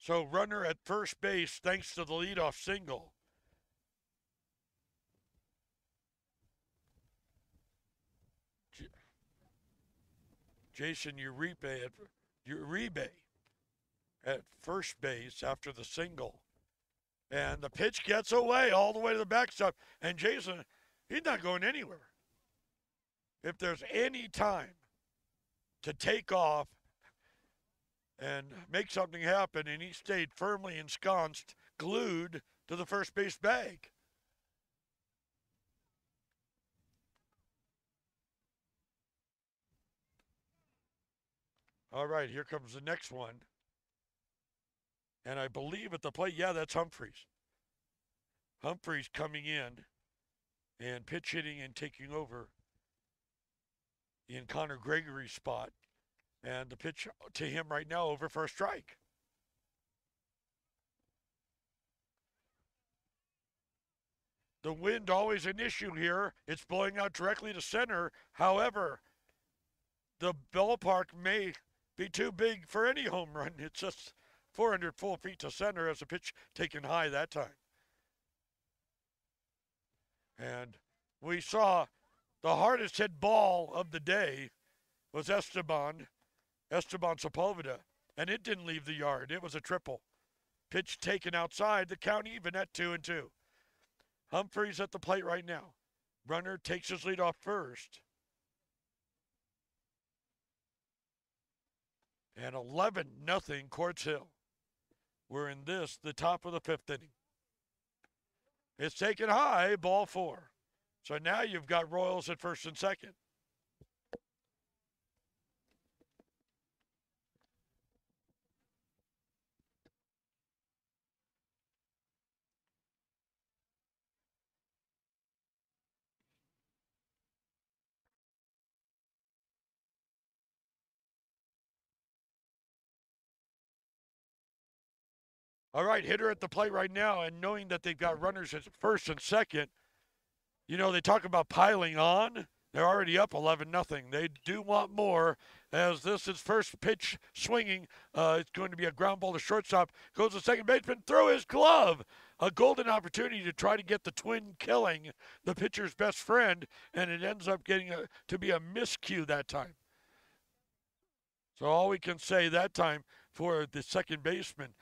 So runner at first base thanks to the leadoff single. J- Jason Uribe at Uribe at first base after the single. And the pitch gets away all the way to the backstop. And Jason, he's not going anywhere. If there's any time to take off and make something happen, and he stayed firmly ensconced, glued to the first base bag. All right, here comes the next one. And I believe at the plate, yeah, that's Humphreys. Humphreys coming in and pitch hitting and taking over in Connor Gregory's spot. And the pitch to him right now over for a strike. The wind always an issue here. It's blowing out directly to center. However, the ballpark may be too big for any home run. [laughs] It's just 400 full feet to center as a pitch taken high that time. And we saw the hardest hit ball of the day was Esteban, Esteban Sepulveda, and it didn't leave the yard. It was a triple. Pitch taken outside, the count even at two and two. Humphreys at the plate right now. Runner takes his lead off first. And 11 nothing Quartz Hill. We're in this, the top of the fifth inning. It's taken high, ball four. So now you've got Royals at first and second. All right, hitter at the plate right now, and knowing that they've got runners at first and second, you know, they talk about piling on. They're already up 11 nothing. They do want more as this is first pitch swinging. Uh, it's going to be a ground ball to shortstop. Goes to second baseman, throw his glove. A golden opportunity to try to get the twin killing the pitcher's best friend, and it ends up getting a, to be a miscue that time. So all we can say that time for the second baseman,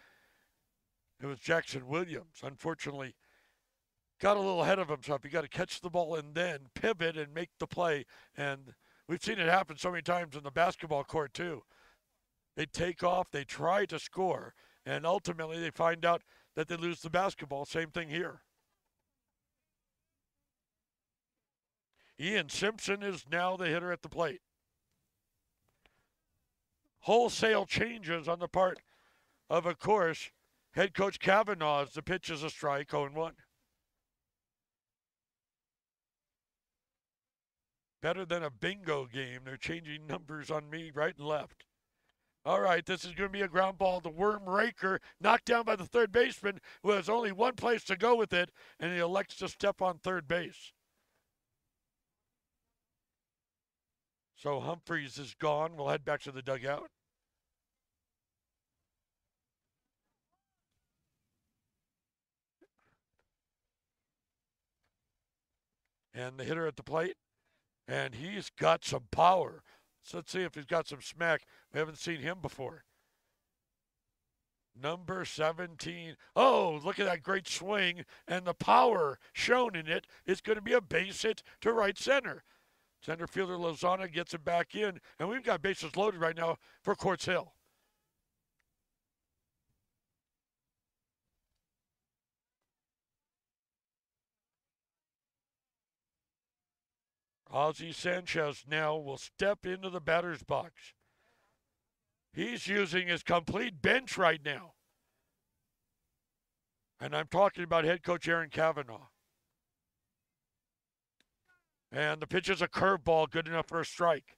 it was Jackson Williams. Unfortunately, got a little ahead of himself. You got to catch the ball and then pivot and make the play. And we've seen it happen so many times in the basketball court too. They take off, they try to score, and ultimately they find out that they lose the basketball. Same thing here. Ian Simpson is now the hitter at the plate. Wholesale changes on the part of, of course, head coach Kavanaugh as the pitch is a strike 0 1. Better than a bingo game. They're changing numbers on me right and left. All right, this is going to be a ground ball. The worm raker knocked down by the third baseman who has only one place to go with it, and he elects to step on third base. So Humphreys is gone. We'll head back to the dugout. And the hitter at the plate, and he's got some power. So let's see if he's got some smack. We haven't seen him before. Number 17. Oh, look at that great swing and the power shown in it. It's going to be a base hit to right center. Center fielder Lozano gets it back in, and we've got bases loaded right now for Quartz Hill. Ozzie Sanchez now will step into the batter's box. He's using his complete bench right now. And I'm talking about head coach Aaron Kavanaugh. And the pitch is a curveball, good enough for a strike.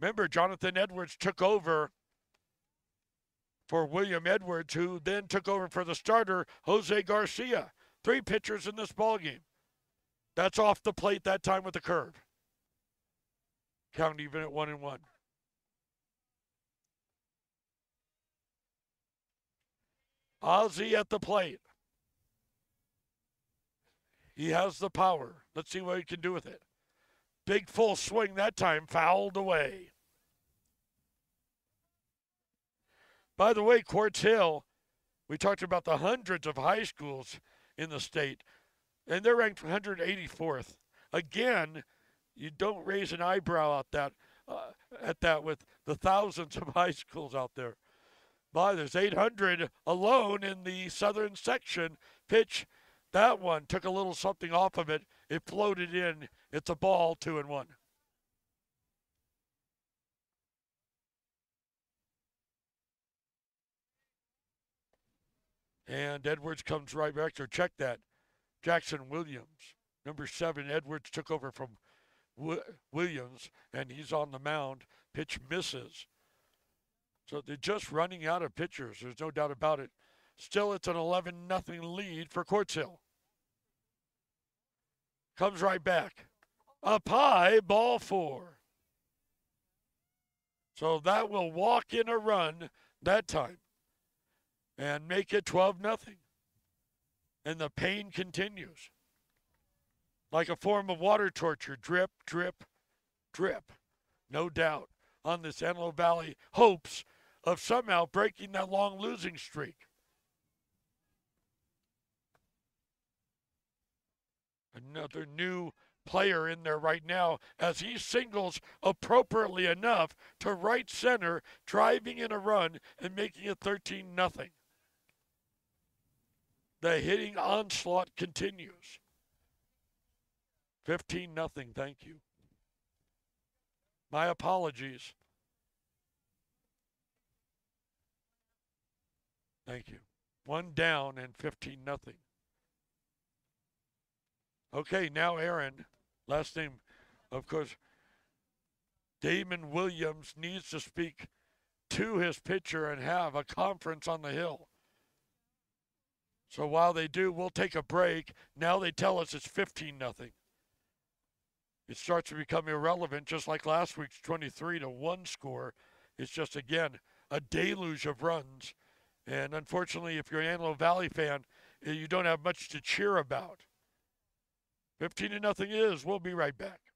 Remember, Jonathan Edwards took over for William Edwards, who then took over for the starter, Jose Garcia. Three pitchers in this ball game. That's off the plate that time with the curve. Count even at one and one. Ozzy at the plate. He has the power. Let's see what he can do with it. Big full swing that time, fouled away. By the way, Quartz Hill, we talked about the hundreds of high schools in the state, and they're ranked 184th. Again, you don't raise an eyebrow at that uh, at that with the thousands of [laughs] high schools out there. By there's 800 alone in the southern section. Pitch that one took a little something off of it. It floated in. It's a ball, two and one. And Edwards comes right back. So check that. Jackson Williams, number seven. Edwards took over from Wi- Williams, and he's on the mound. Pitch misses. So they're just running out of pitchers. There's no doubt about it. Still, it's an 11 nothing lead for Quartz Hill. Comes right back. Up high, ball four. So that will walk in a run that time and make it 12 nothing. And the pain continues. Like a form of water torture, drip, drip, drip. No doubt on this Antelope Valley hopes of somehow breaking that long losing streak. Another new player in there right now as he singles appropriately enough to right center, driving in a run and making it 13 nothing. The hitting onslaught continues. 15 nothing, thank you. My apologies. Thank you. One down and 15 nothing. Okay, now Aaron, last name, of course, Damon Williams needs to speak to his pitcher and have a conference on the hill. So while they do, we'll take a break. Now they tell us it's 15 nothing. It starts to become irrelevant, just like last week's 23 to 1 score. It's just, again, a deluge of runs. And unfortunately, if you're an Antelope Valley fan, eh, you don't have much to cheer about. 15 to nothing is. We'll be right back.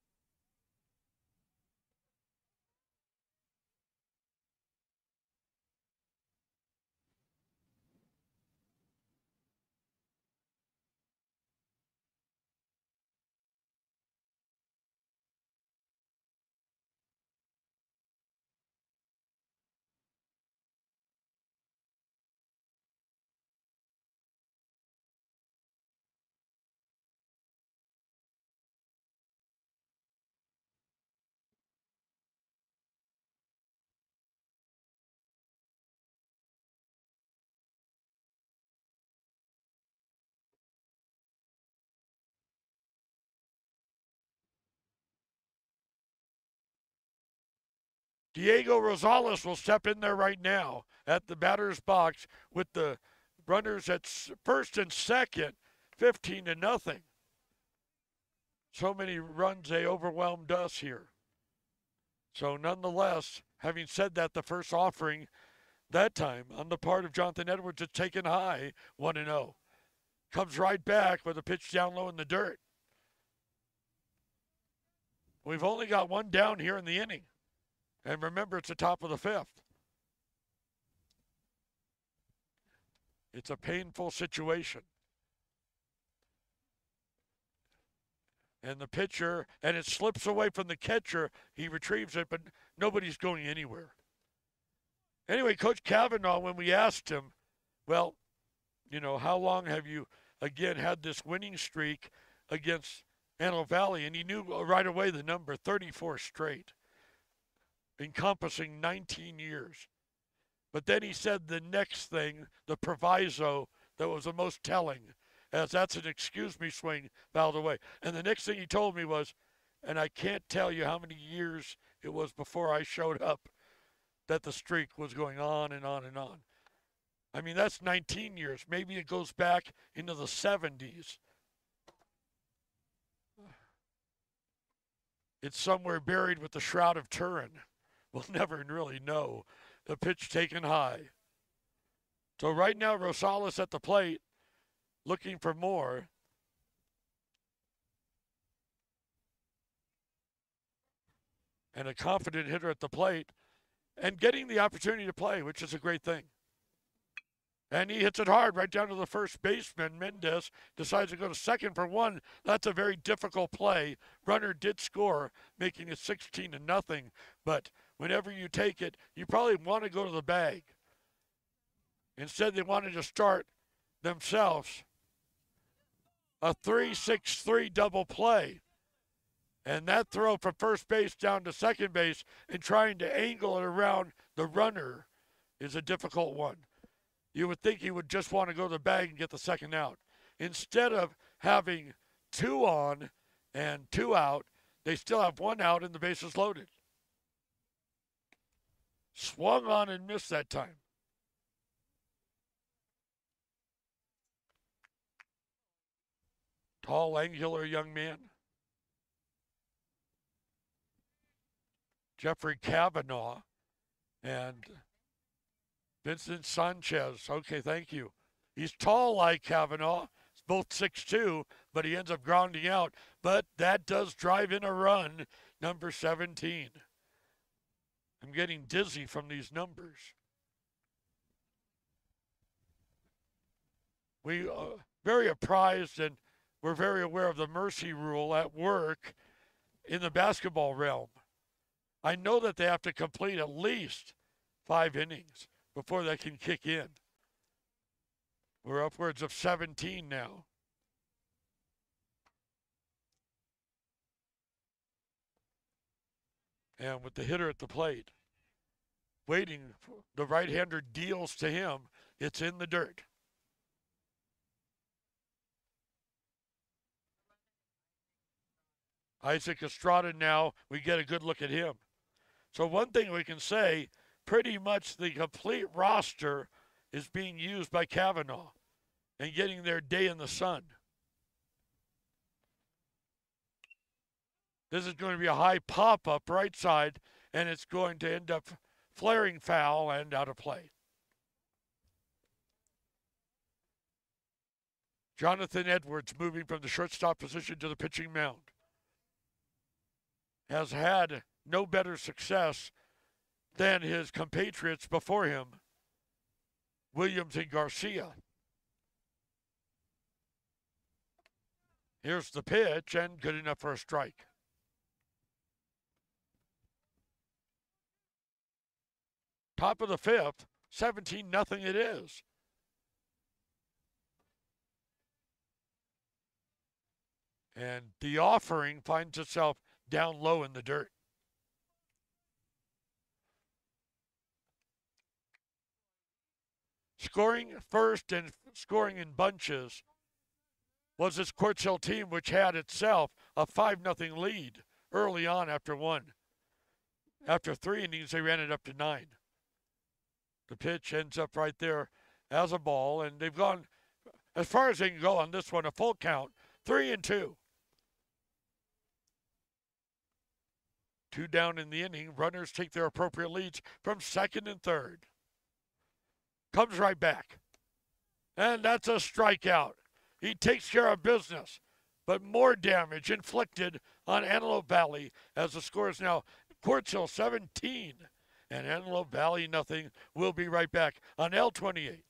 Diego Rosales will step in there right now at the batter's box with the runners at first and second, 15 to nothing. So many runs they overwhelmed us here. So nonetheless, having said that, the first offering that time on the part of Jonathan Edwards is taken high, 1 and 0. Comes right back with a pitch down low in the dirt. We've only got one down here in the inning. And remember, it's the top of the fifth. It's a painful situation. And the pitcher, and it slips away from the catcher. He retrieves it, but nobody's going anywhere. Anyway, Coach Kavanaugh, when we asked him, well, you know, how long have you, again, had this winning streak against Antelope Valley? And he knew right away the number 34 straight encompassing 19 years. But then he said the next thing, the proviso that was the most telling, as that's an excuse me swing fouled away. And the next thing he told me was, and I can't tell you how many years it was before I showed up that the streak was going on and on and on. I mean, that's 19 years. Maybe it goes back into the 70s. It's somewhere buried with the Shroud of Turin. [laughs] We'll never really know. The pitch taken high. So right now, Rosales at the plate, looking for more. And a confident hitter at the plate, and getting the opportunity to play, which is a great thing. And he hits it hard right down to the first baseman. Mendez decides to go to second for one. That's a very difficult play. Runner did score, making it 16 to nothing. But whenever you take it, you probably want to go to the bag. Instead, they wanted to start themselves a 3 6 3 double play. And that throw from first base down to second base and trying to angle it around the runner is a difficult one. you would think he would just want to go to the bag and get the second out. Instead of having two on and two out, they still have one out and the bases loaded. Swung on and missed that time. Tall, angular young man. Jeffrey Kavanaugh and Vincent Sanchez. Okay, thank you. He's tall like Kavanaugh. He's both 6'2, but he ends up grounding out. But that does drive in a run, number 17. I'm getting dizzy from these numbers. We are very apprised and we're very aware of the mercy rule at work in the basketball realm. I know that they have to complete at least five innings before they can kick in. We're upwards of 17 now. And with the hitter at the plate, waiting, for the right hander deals to him. It's in the dirt. Isaac Estrada now, we get a good look at him. So, one thing we can say pretty much the complete roster is being used by Kavanaugh and getting their day in the sun. This is going to be a high pop up right side, and it's going to end up flaring foul and out of play. Jonathan Edwards moving from the shortstop position to the pitching mound has had no better success than his compatriots before him, Williams and Garcia. Here's the pitch, and good enough for a strike. Top of the fifth, 17 nothing it is. And the offering finds itself down low in the dirt. Scoring first and scoring in bunches was this Quartz team, which had itself a 5 0 lead early on after one. After three innings, they ran it up to nine. The pitch ends up right there as a ball, and they've gone as far as they can go on this one, a full count, three and two. Two down in the inning. Runners take their appropriate leads from second and third. Comes right back. And that's a strikeout. He takes care of business, but more damage inflicted on Antelope Valley as the score is now Quartz Hill 17 and Antelope Valley nothing. We'll be right back on L28.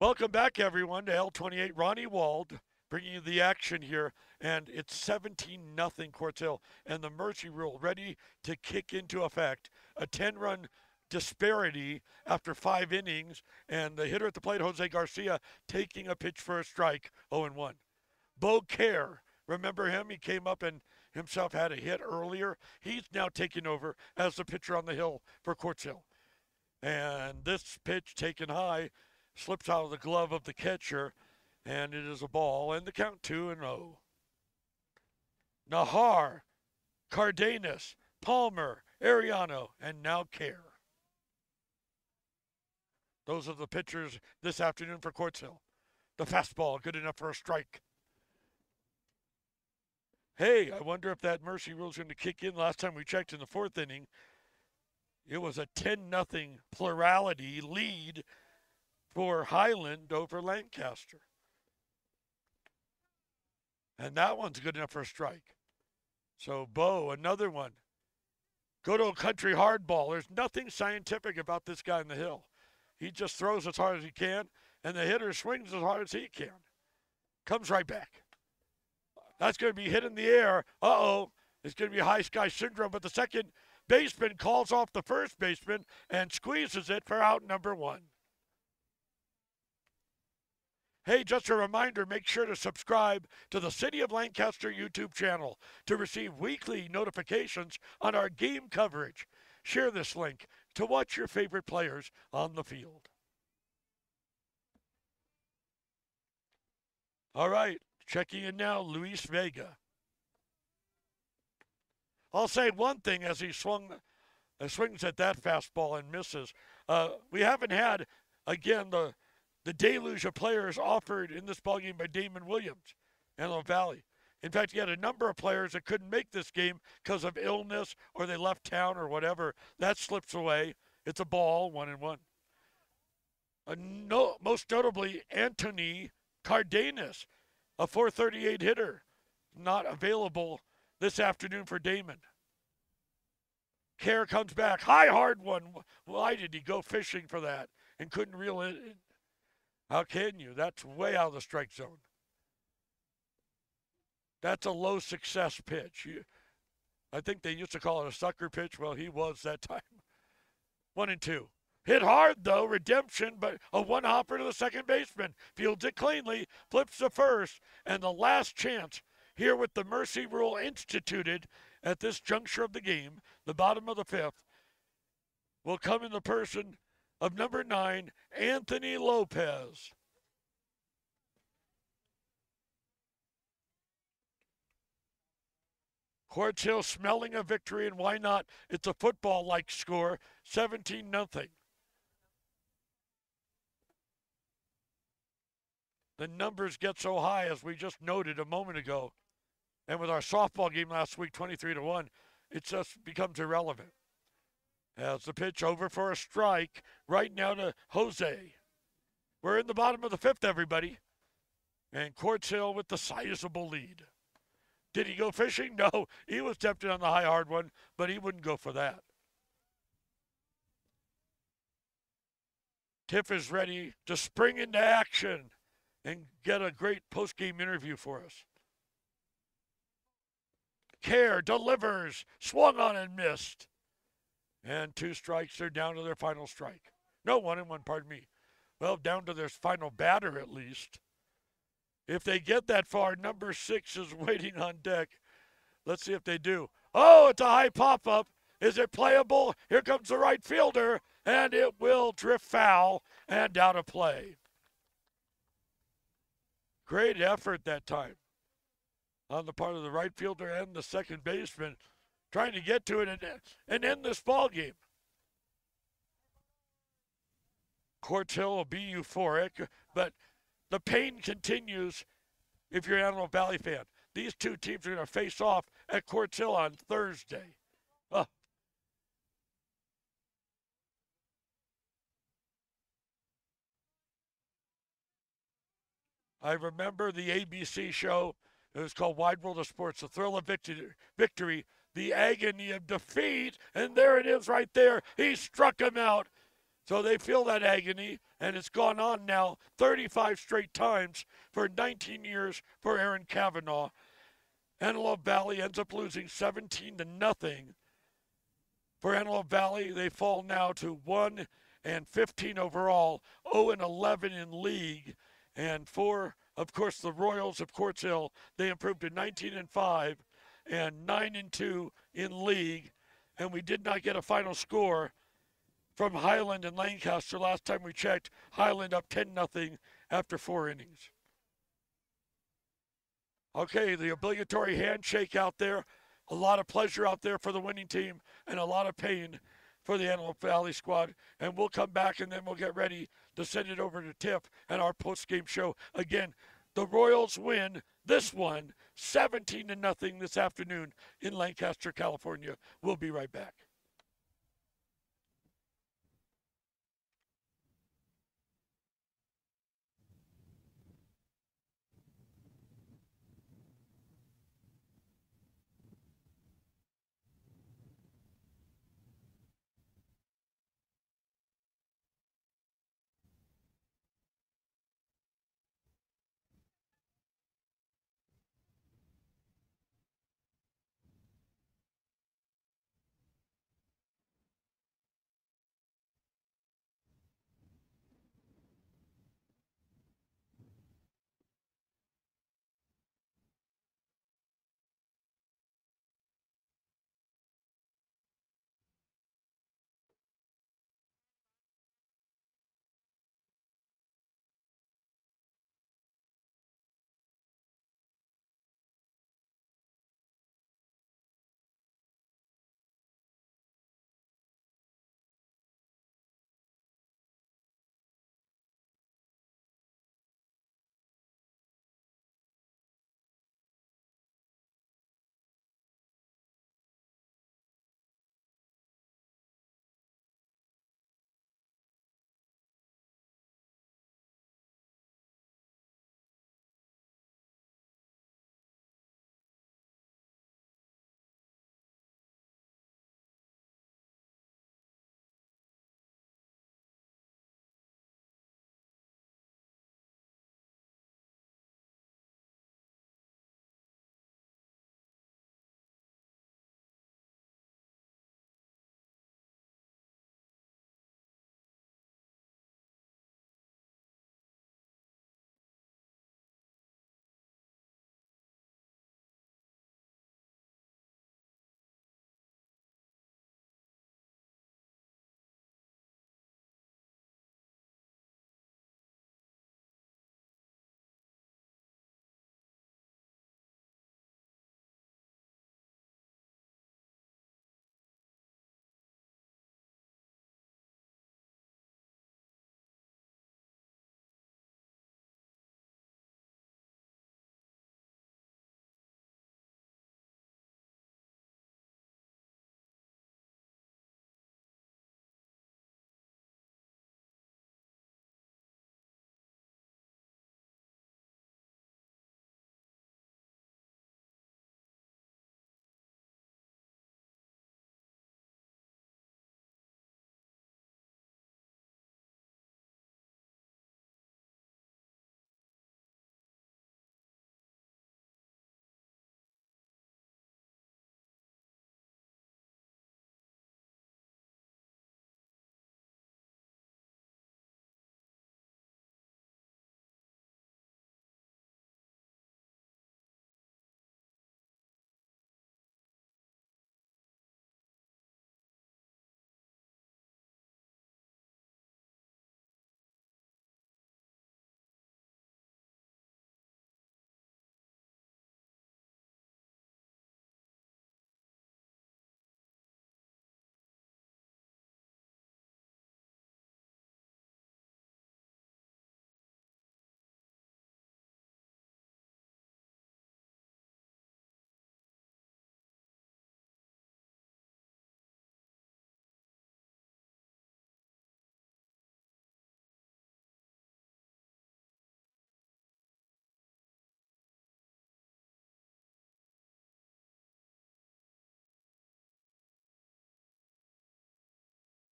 Welcome back, everyone, to L28. Ronnie Wald bringing you the action here, and it's 17 nothing Quartz Hill, and the mercy rule ready to kick into effect. A 10-run disparity after five innings, and the hitter at the plate, Jose Garcia, taking a pitch for a strike, 0-1. Beaucaire, remember him? He came up and himself had a hit earlier. He's now taking over as the pitcher on the hill for Quartz Hill. And this pitch taken high slips out of the glove of the catcher, and it is a ball, and the count 2 and 0. Nahar, Cardenas, Palmer, Ariano, and now Care. Those are the pitchers this afternoon for Quartz Hill. The fastball, good enough for a strike. Hey, I wonder if that mercy rule is going to kick in. Last time we checked in the fourth inning, it was a 10 nothing plurality lead for Highland over Lancaster. And that one's good enough for a strike. So, Bo, another one. Good old country hardball. There's nothing scientific about this guy in the hill. He just throws as hard as he can, and the hitter swings as hard as he can. Comes right back. That's going to be hit in the air. Uh oh. It's going to be high sky syndrome, but the second baseman calls off the first baseman and squeezes it for out number one. Hey, just a reminder make sure to subscribe to the City of Lancaster YouTube channel to receive weekly notifications on our game coverage. Share this link to watch your favorite players on the field. All right, checking in now, Luis Vega. I'll say one thing as he swung, uh, swings at that fastball and misses. Uh, we haven't had, again, the the deluge of players offered in this ballgame by Damon Williams, Antelope Valley. In fact, you had a number of players that couldn't make this game because of illness or they left town or whatever. That slips away. It's a ball, one and one. Uh, no, most notably, Anthony Cardenas, a 438 hitter, not available this afternoon for Damon. Care comes back. High, hard one. Why did he go fishing for that and couldn't reel it? How can you? That's way out of the strike zone. That's a low success pitch. You, I think they used to call it a sucker pitch. Well, he was that [laughs] time. One and two. Hit hard though, redemption, but a one hopper to the second baseman. Fields it cleanly, flips to first, and the last chance here with the mercy rule instituted at this juncture of the game, the bottom of the fifth, will come in the person of number nine, Anthony Lopez. Quartz Hill smelling a victory, and why not? It's a football like score 17 nothing. The numbers get so high, as we just noted a moment ago. And with our softball game last week, 23 to 1, it just becomes irrelevant. As the pitch over for a strike right now to Jose. We're in the bottom of the fifth, everybody. And Quartz Hill with the sizable lead. Did he go fishing? [laughs] No, he was tempted on the high hard one, but he wouldn't go for that. Tiff is ready to spring into action and get a great post game interview for us. Care delivers, swung on and missed. And two strikes, they're down to their final strike. No, one and one, pardon me. Well, down to their final batter at least. If they get that far, number six is [laughs] waiting on deck. Let's see if they do. Oh, it's a high pop up. Is it playable? Here comes the right fielder, and it will drift foul and out of play. Great effort that time on the part of the right fielder and the second baseman trying to get to it and, and end this ball game. Quartz will be euphoric, but the pain continues if you're an Antelope Valley fan. These two teams are going to face off at Quartz on Thursday. I remember the ABC show. It was called Wide World of Sports, The Thrill of Victory the agony of defeat. And there it is right there. He struck him out. So they feel that agony, and it's gone on now 35 straight times for 19 years for Aaron Kavanaugh. Antelope Valley ends up losing 17 to nothing. For Antelope Valley, they fall now to 1 and 15 overall, 0 and 11 in league. And for, of course, the Royals of Quartz Hill, they improved to 19 and 5 and 9 and 2 in league. And we did not get a final score from Highland and Lancaster last time we checked. Highland up 10 nothing after four innings. Okay, the obligatory handshake out there. A lot of pleasure out there for the winning team and a lot of pain for the Antelope Valley squad. And we'll come back and then we'll get ready to send it over to Tiff and our post-game show. Again, the Royals win this one 17 to nothing this afternoon in Lancaster, California. We'll be right back.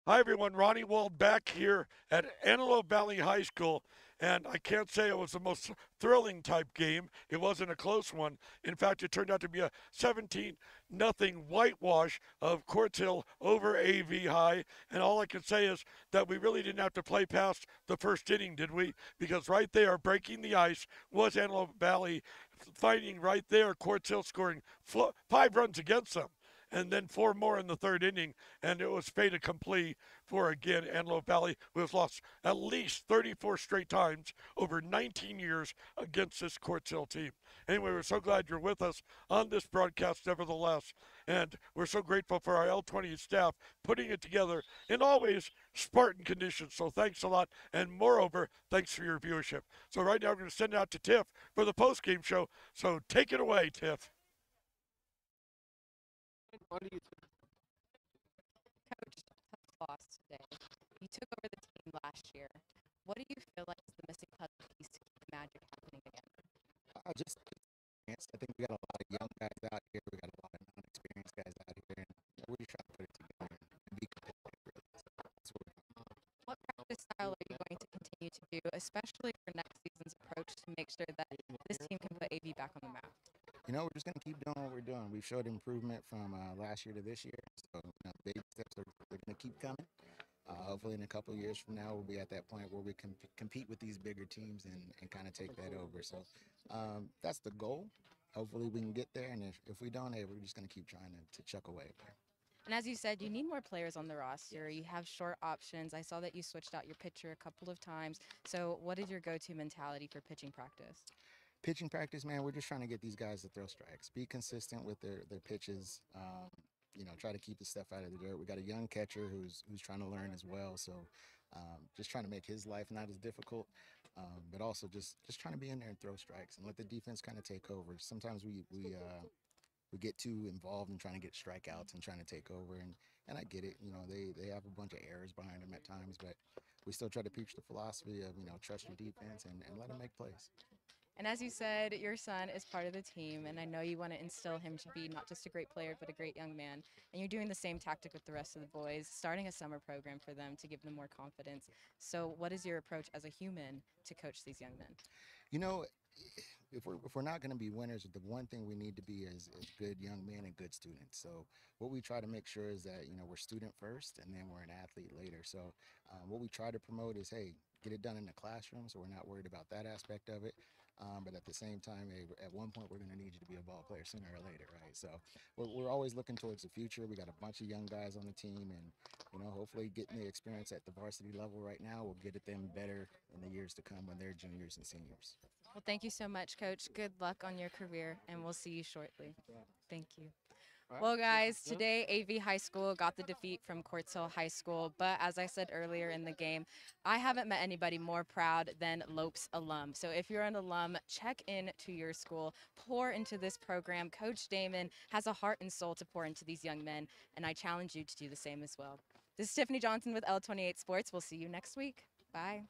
Hi, everyone. Ronnie Wald back here at Antelope Valley High School. And I can't say it was the most thrilling type game. It wasn't a close one. In fact, it turned out to be a 17 nothing whitewash of Quartz Hill over AV High. And all I can say is that we really didn't have to play past the first inning, did we? Because right there, breaking the ice, was Antelope Valley fighting right there. Quartz Hill scoring five runs against them and then four more in the third inning, and it was fait accompli for again Antelope Valley, who has lost at least 34 straight times over 19 years against this Quartz Hill team. Anyway, we're so glad you're with us on this broadcast, nevertheless, and we're so grateful for our L20 staff putting it together in always Spartan conditions. So thanks a lot, and moreover, thanks for your viewership. So right now, we're going to send it out to Tiff for the post game show. So take it away, Tiff. What do you think? Coach, tough loss today. You took over the team last year. What do you feel like is the missing puzzle piece to keep the magic happening again? Uh, just. I think we got a lot of young guys out here. We got a lot of non-experienced guys out here, and we're just trying to put it together and be competitive. Really, so that's what. What practice style are you going to continue to do, especially for next season's approach to make sure that this team can put AV back on the map? You know, we're just gonna keep doing what we're doing. We've showed improvement from uh, last year to this year, so you know, baby steps are they're gonna keep coming. Uh, hopefully, in a couple of years from now, we'll be at that point where we can compete with these bigger teams and, and kind of take that over. So um, that's the goal. Hopefully, we can get there, and if, if we don't, hey, we're just gonna keep trying to, to chuck away. And as you said, you need more players on the roster. You have short options. I saw that you switched out your pitcher a couple of times. So, what is your go to mentality for pitching practice? Pitching practice, man, we're just trying to get these guys to throw strikes, be consistent with their their pitches. Um, you know, try to keep the stuff out of the dirt. We got a young catcher who's who's trying to learn as well, so um, just trying to make his life not as difficult, um, but also just just trying to be in there and throw strikes and let the defense kind of take over. Sometimes we we uh, we get too involved in trying to get strikeouts and trying to take over, and and I get it. You know, they they have a bunch of errors behind them at times, but we still try to preach the philosophy of you know trust your defense and, and let them make plays. And as you said, your son is part of the team, and I know you want to instill him to be not just a great player, but a great young man. And you're doing the same tactic with the rest of the boys, starting a summer program for them to give them more confidence. So, what is your approach as a human to coach these young men? You know, if we're if we're not going to be winners, the one thing we need to be is, is good young men and good students. So what we try to make sure is that you know we're student first, and then we're an athlete later. So um, what we try to promote is, hey, get it done in the classroom, so we're not worried about that aspect of it. Um, but at the same time, hey, at one point, we're going to need you to be a ball player sooner or later, right? So we're, we're always looking towards the future. We got a bunch of young guys on the team, and you know, hopefully, getting the experience at the varsity level right now will get at them better in the years to come when they're juniors and seniors. Well, thank you so much, Coach. Good luck on your career, and we'll see you shortly. Thank you. Well, guys, today AV High School got the defeat from Quartz Hill High School. But as I said earlier in the game, I haven't met anybody more proud than Lopes alum. So if you're an alum, check in to your school, pour into this program. Coach Damon has a heart and soul to pour into these young men, and I challenge you to do the same as well. This is Tiffany Johnson with L28 Sports. We'll see you next week. Bye.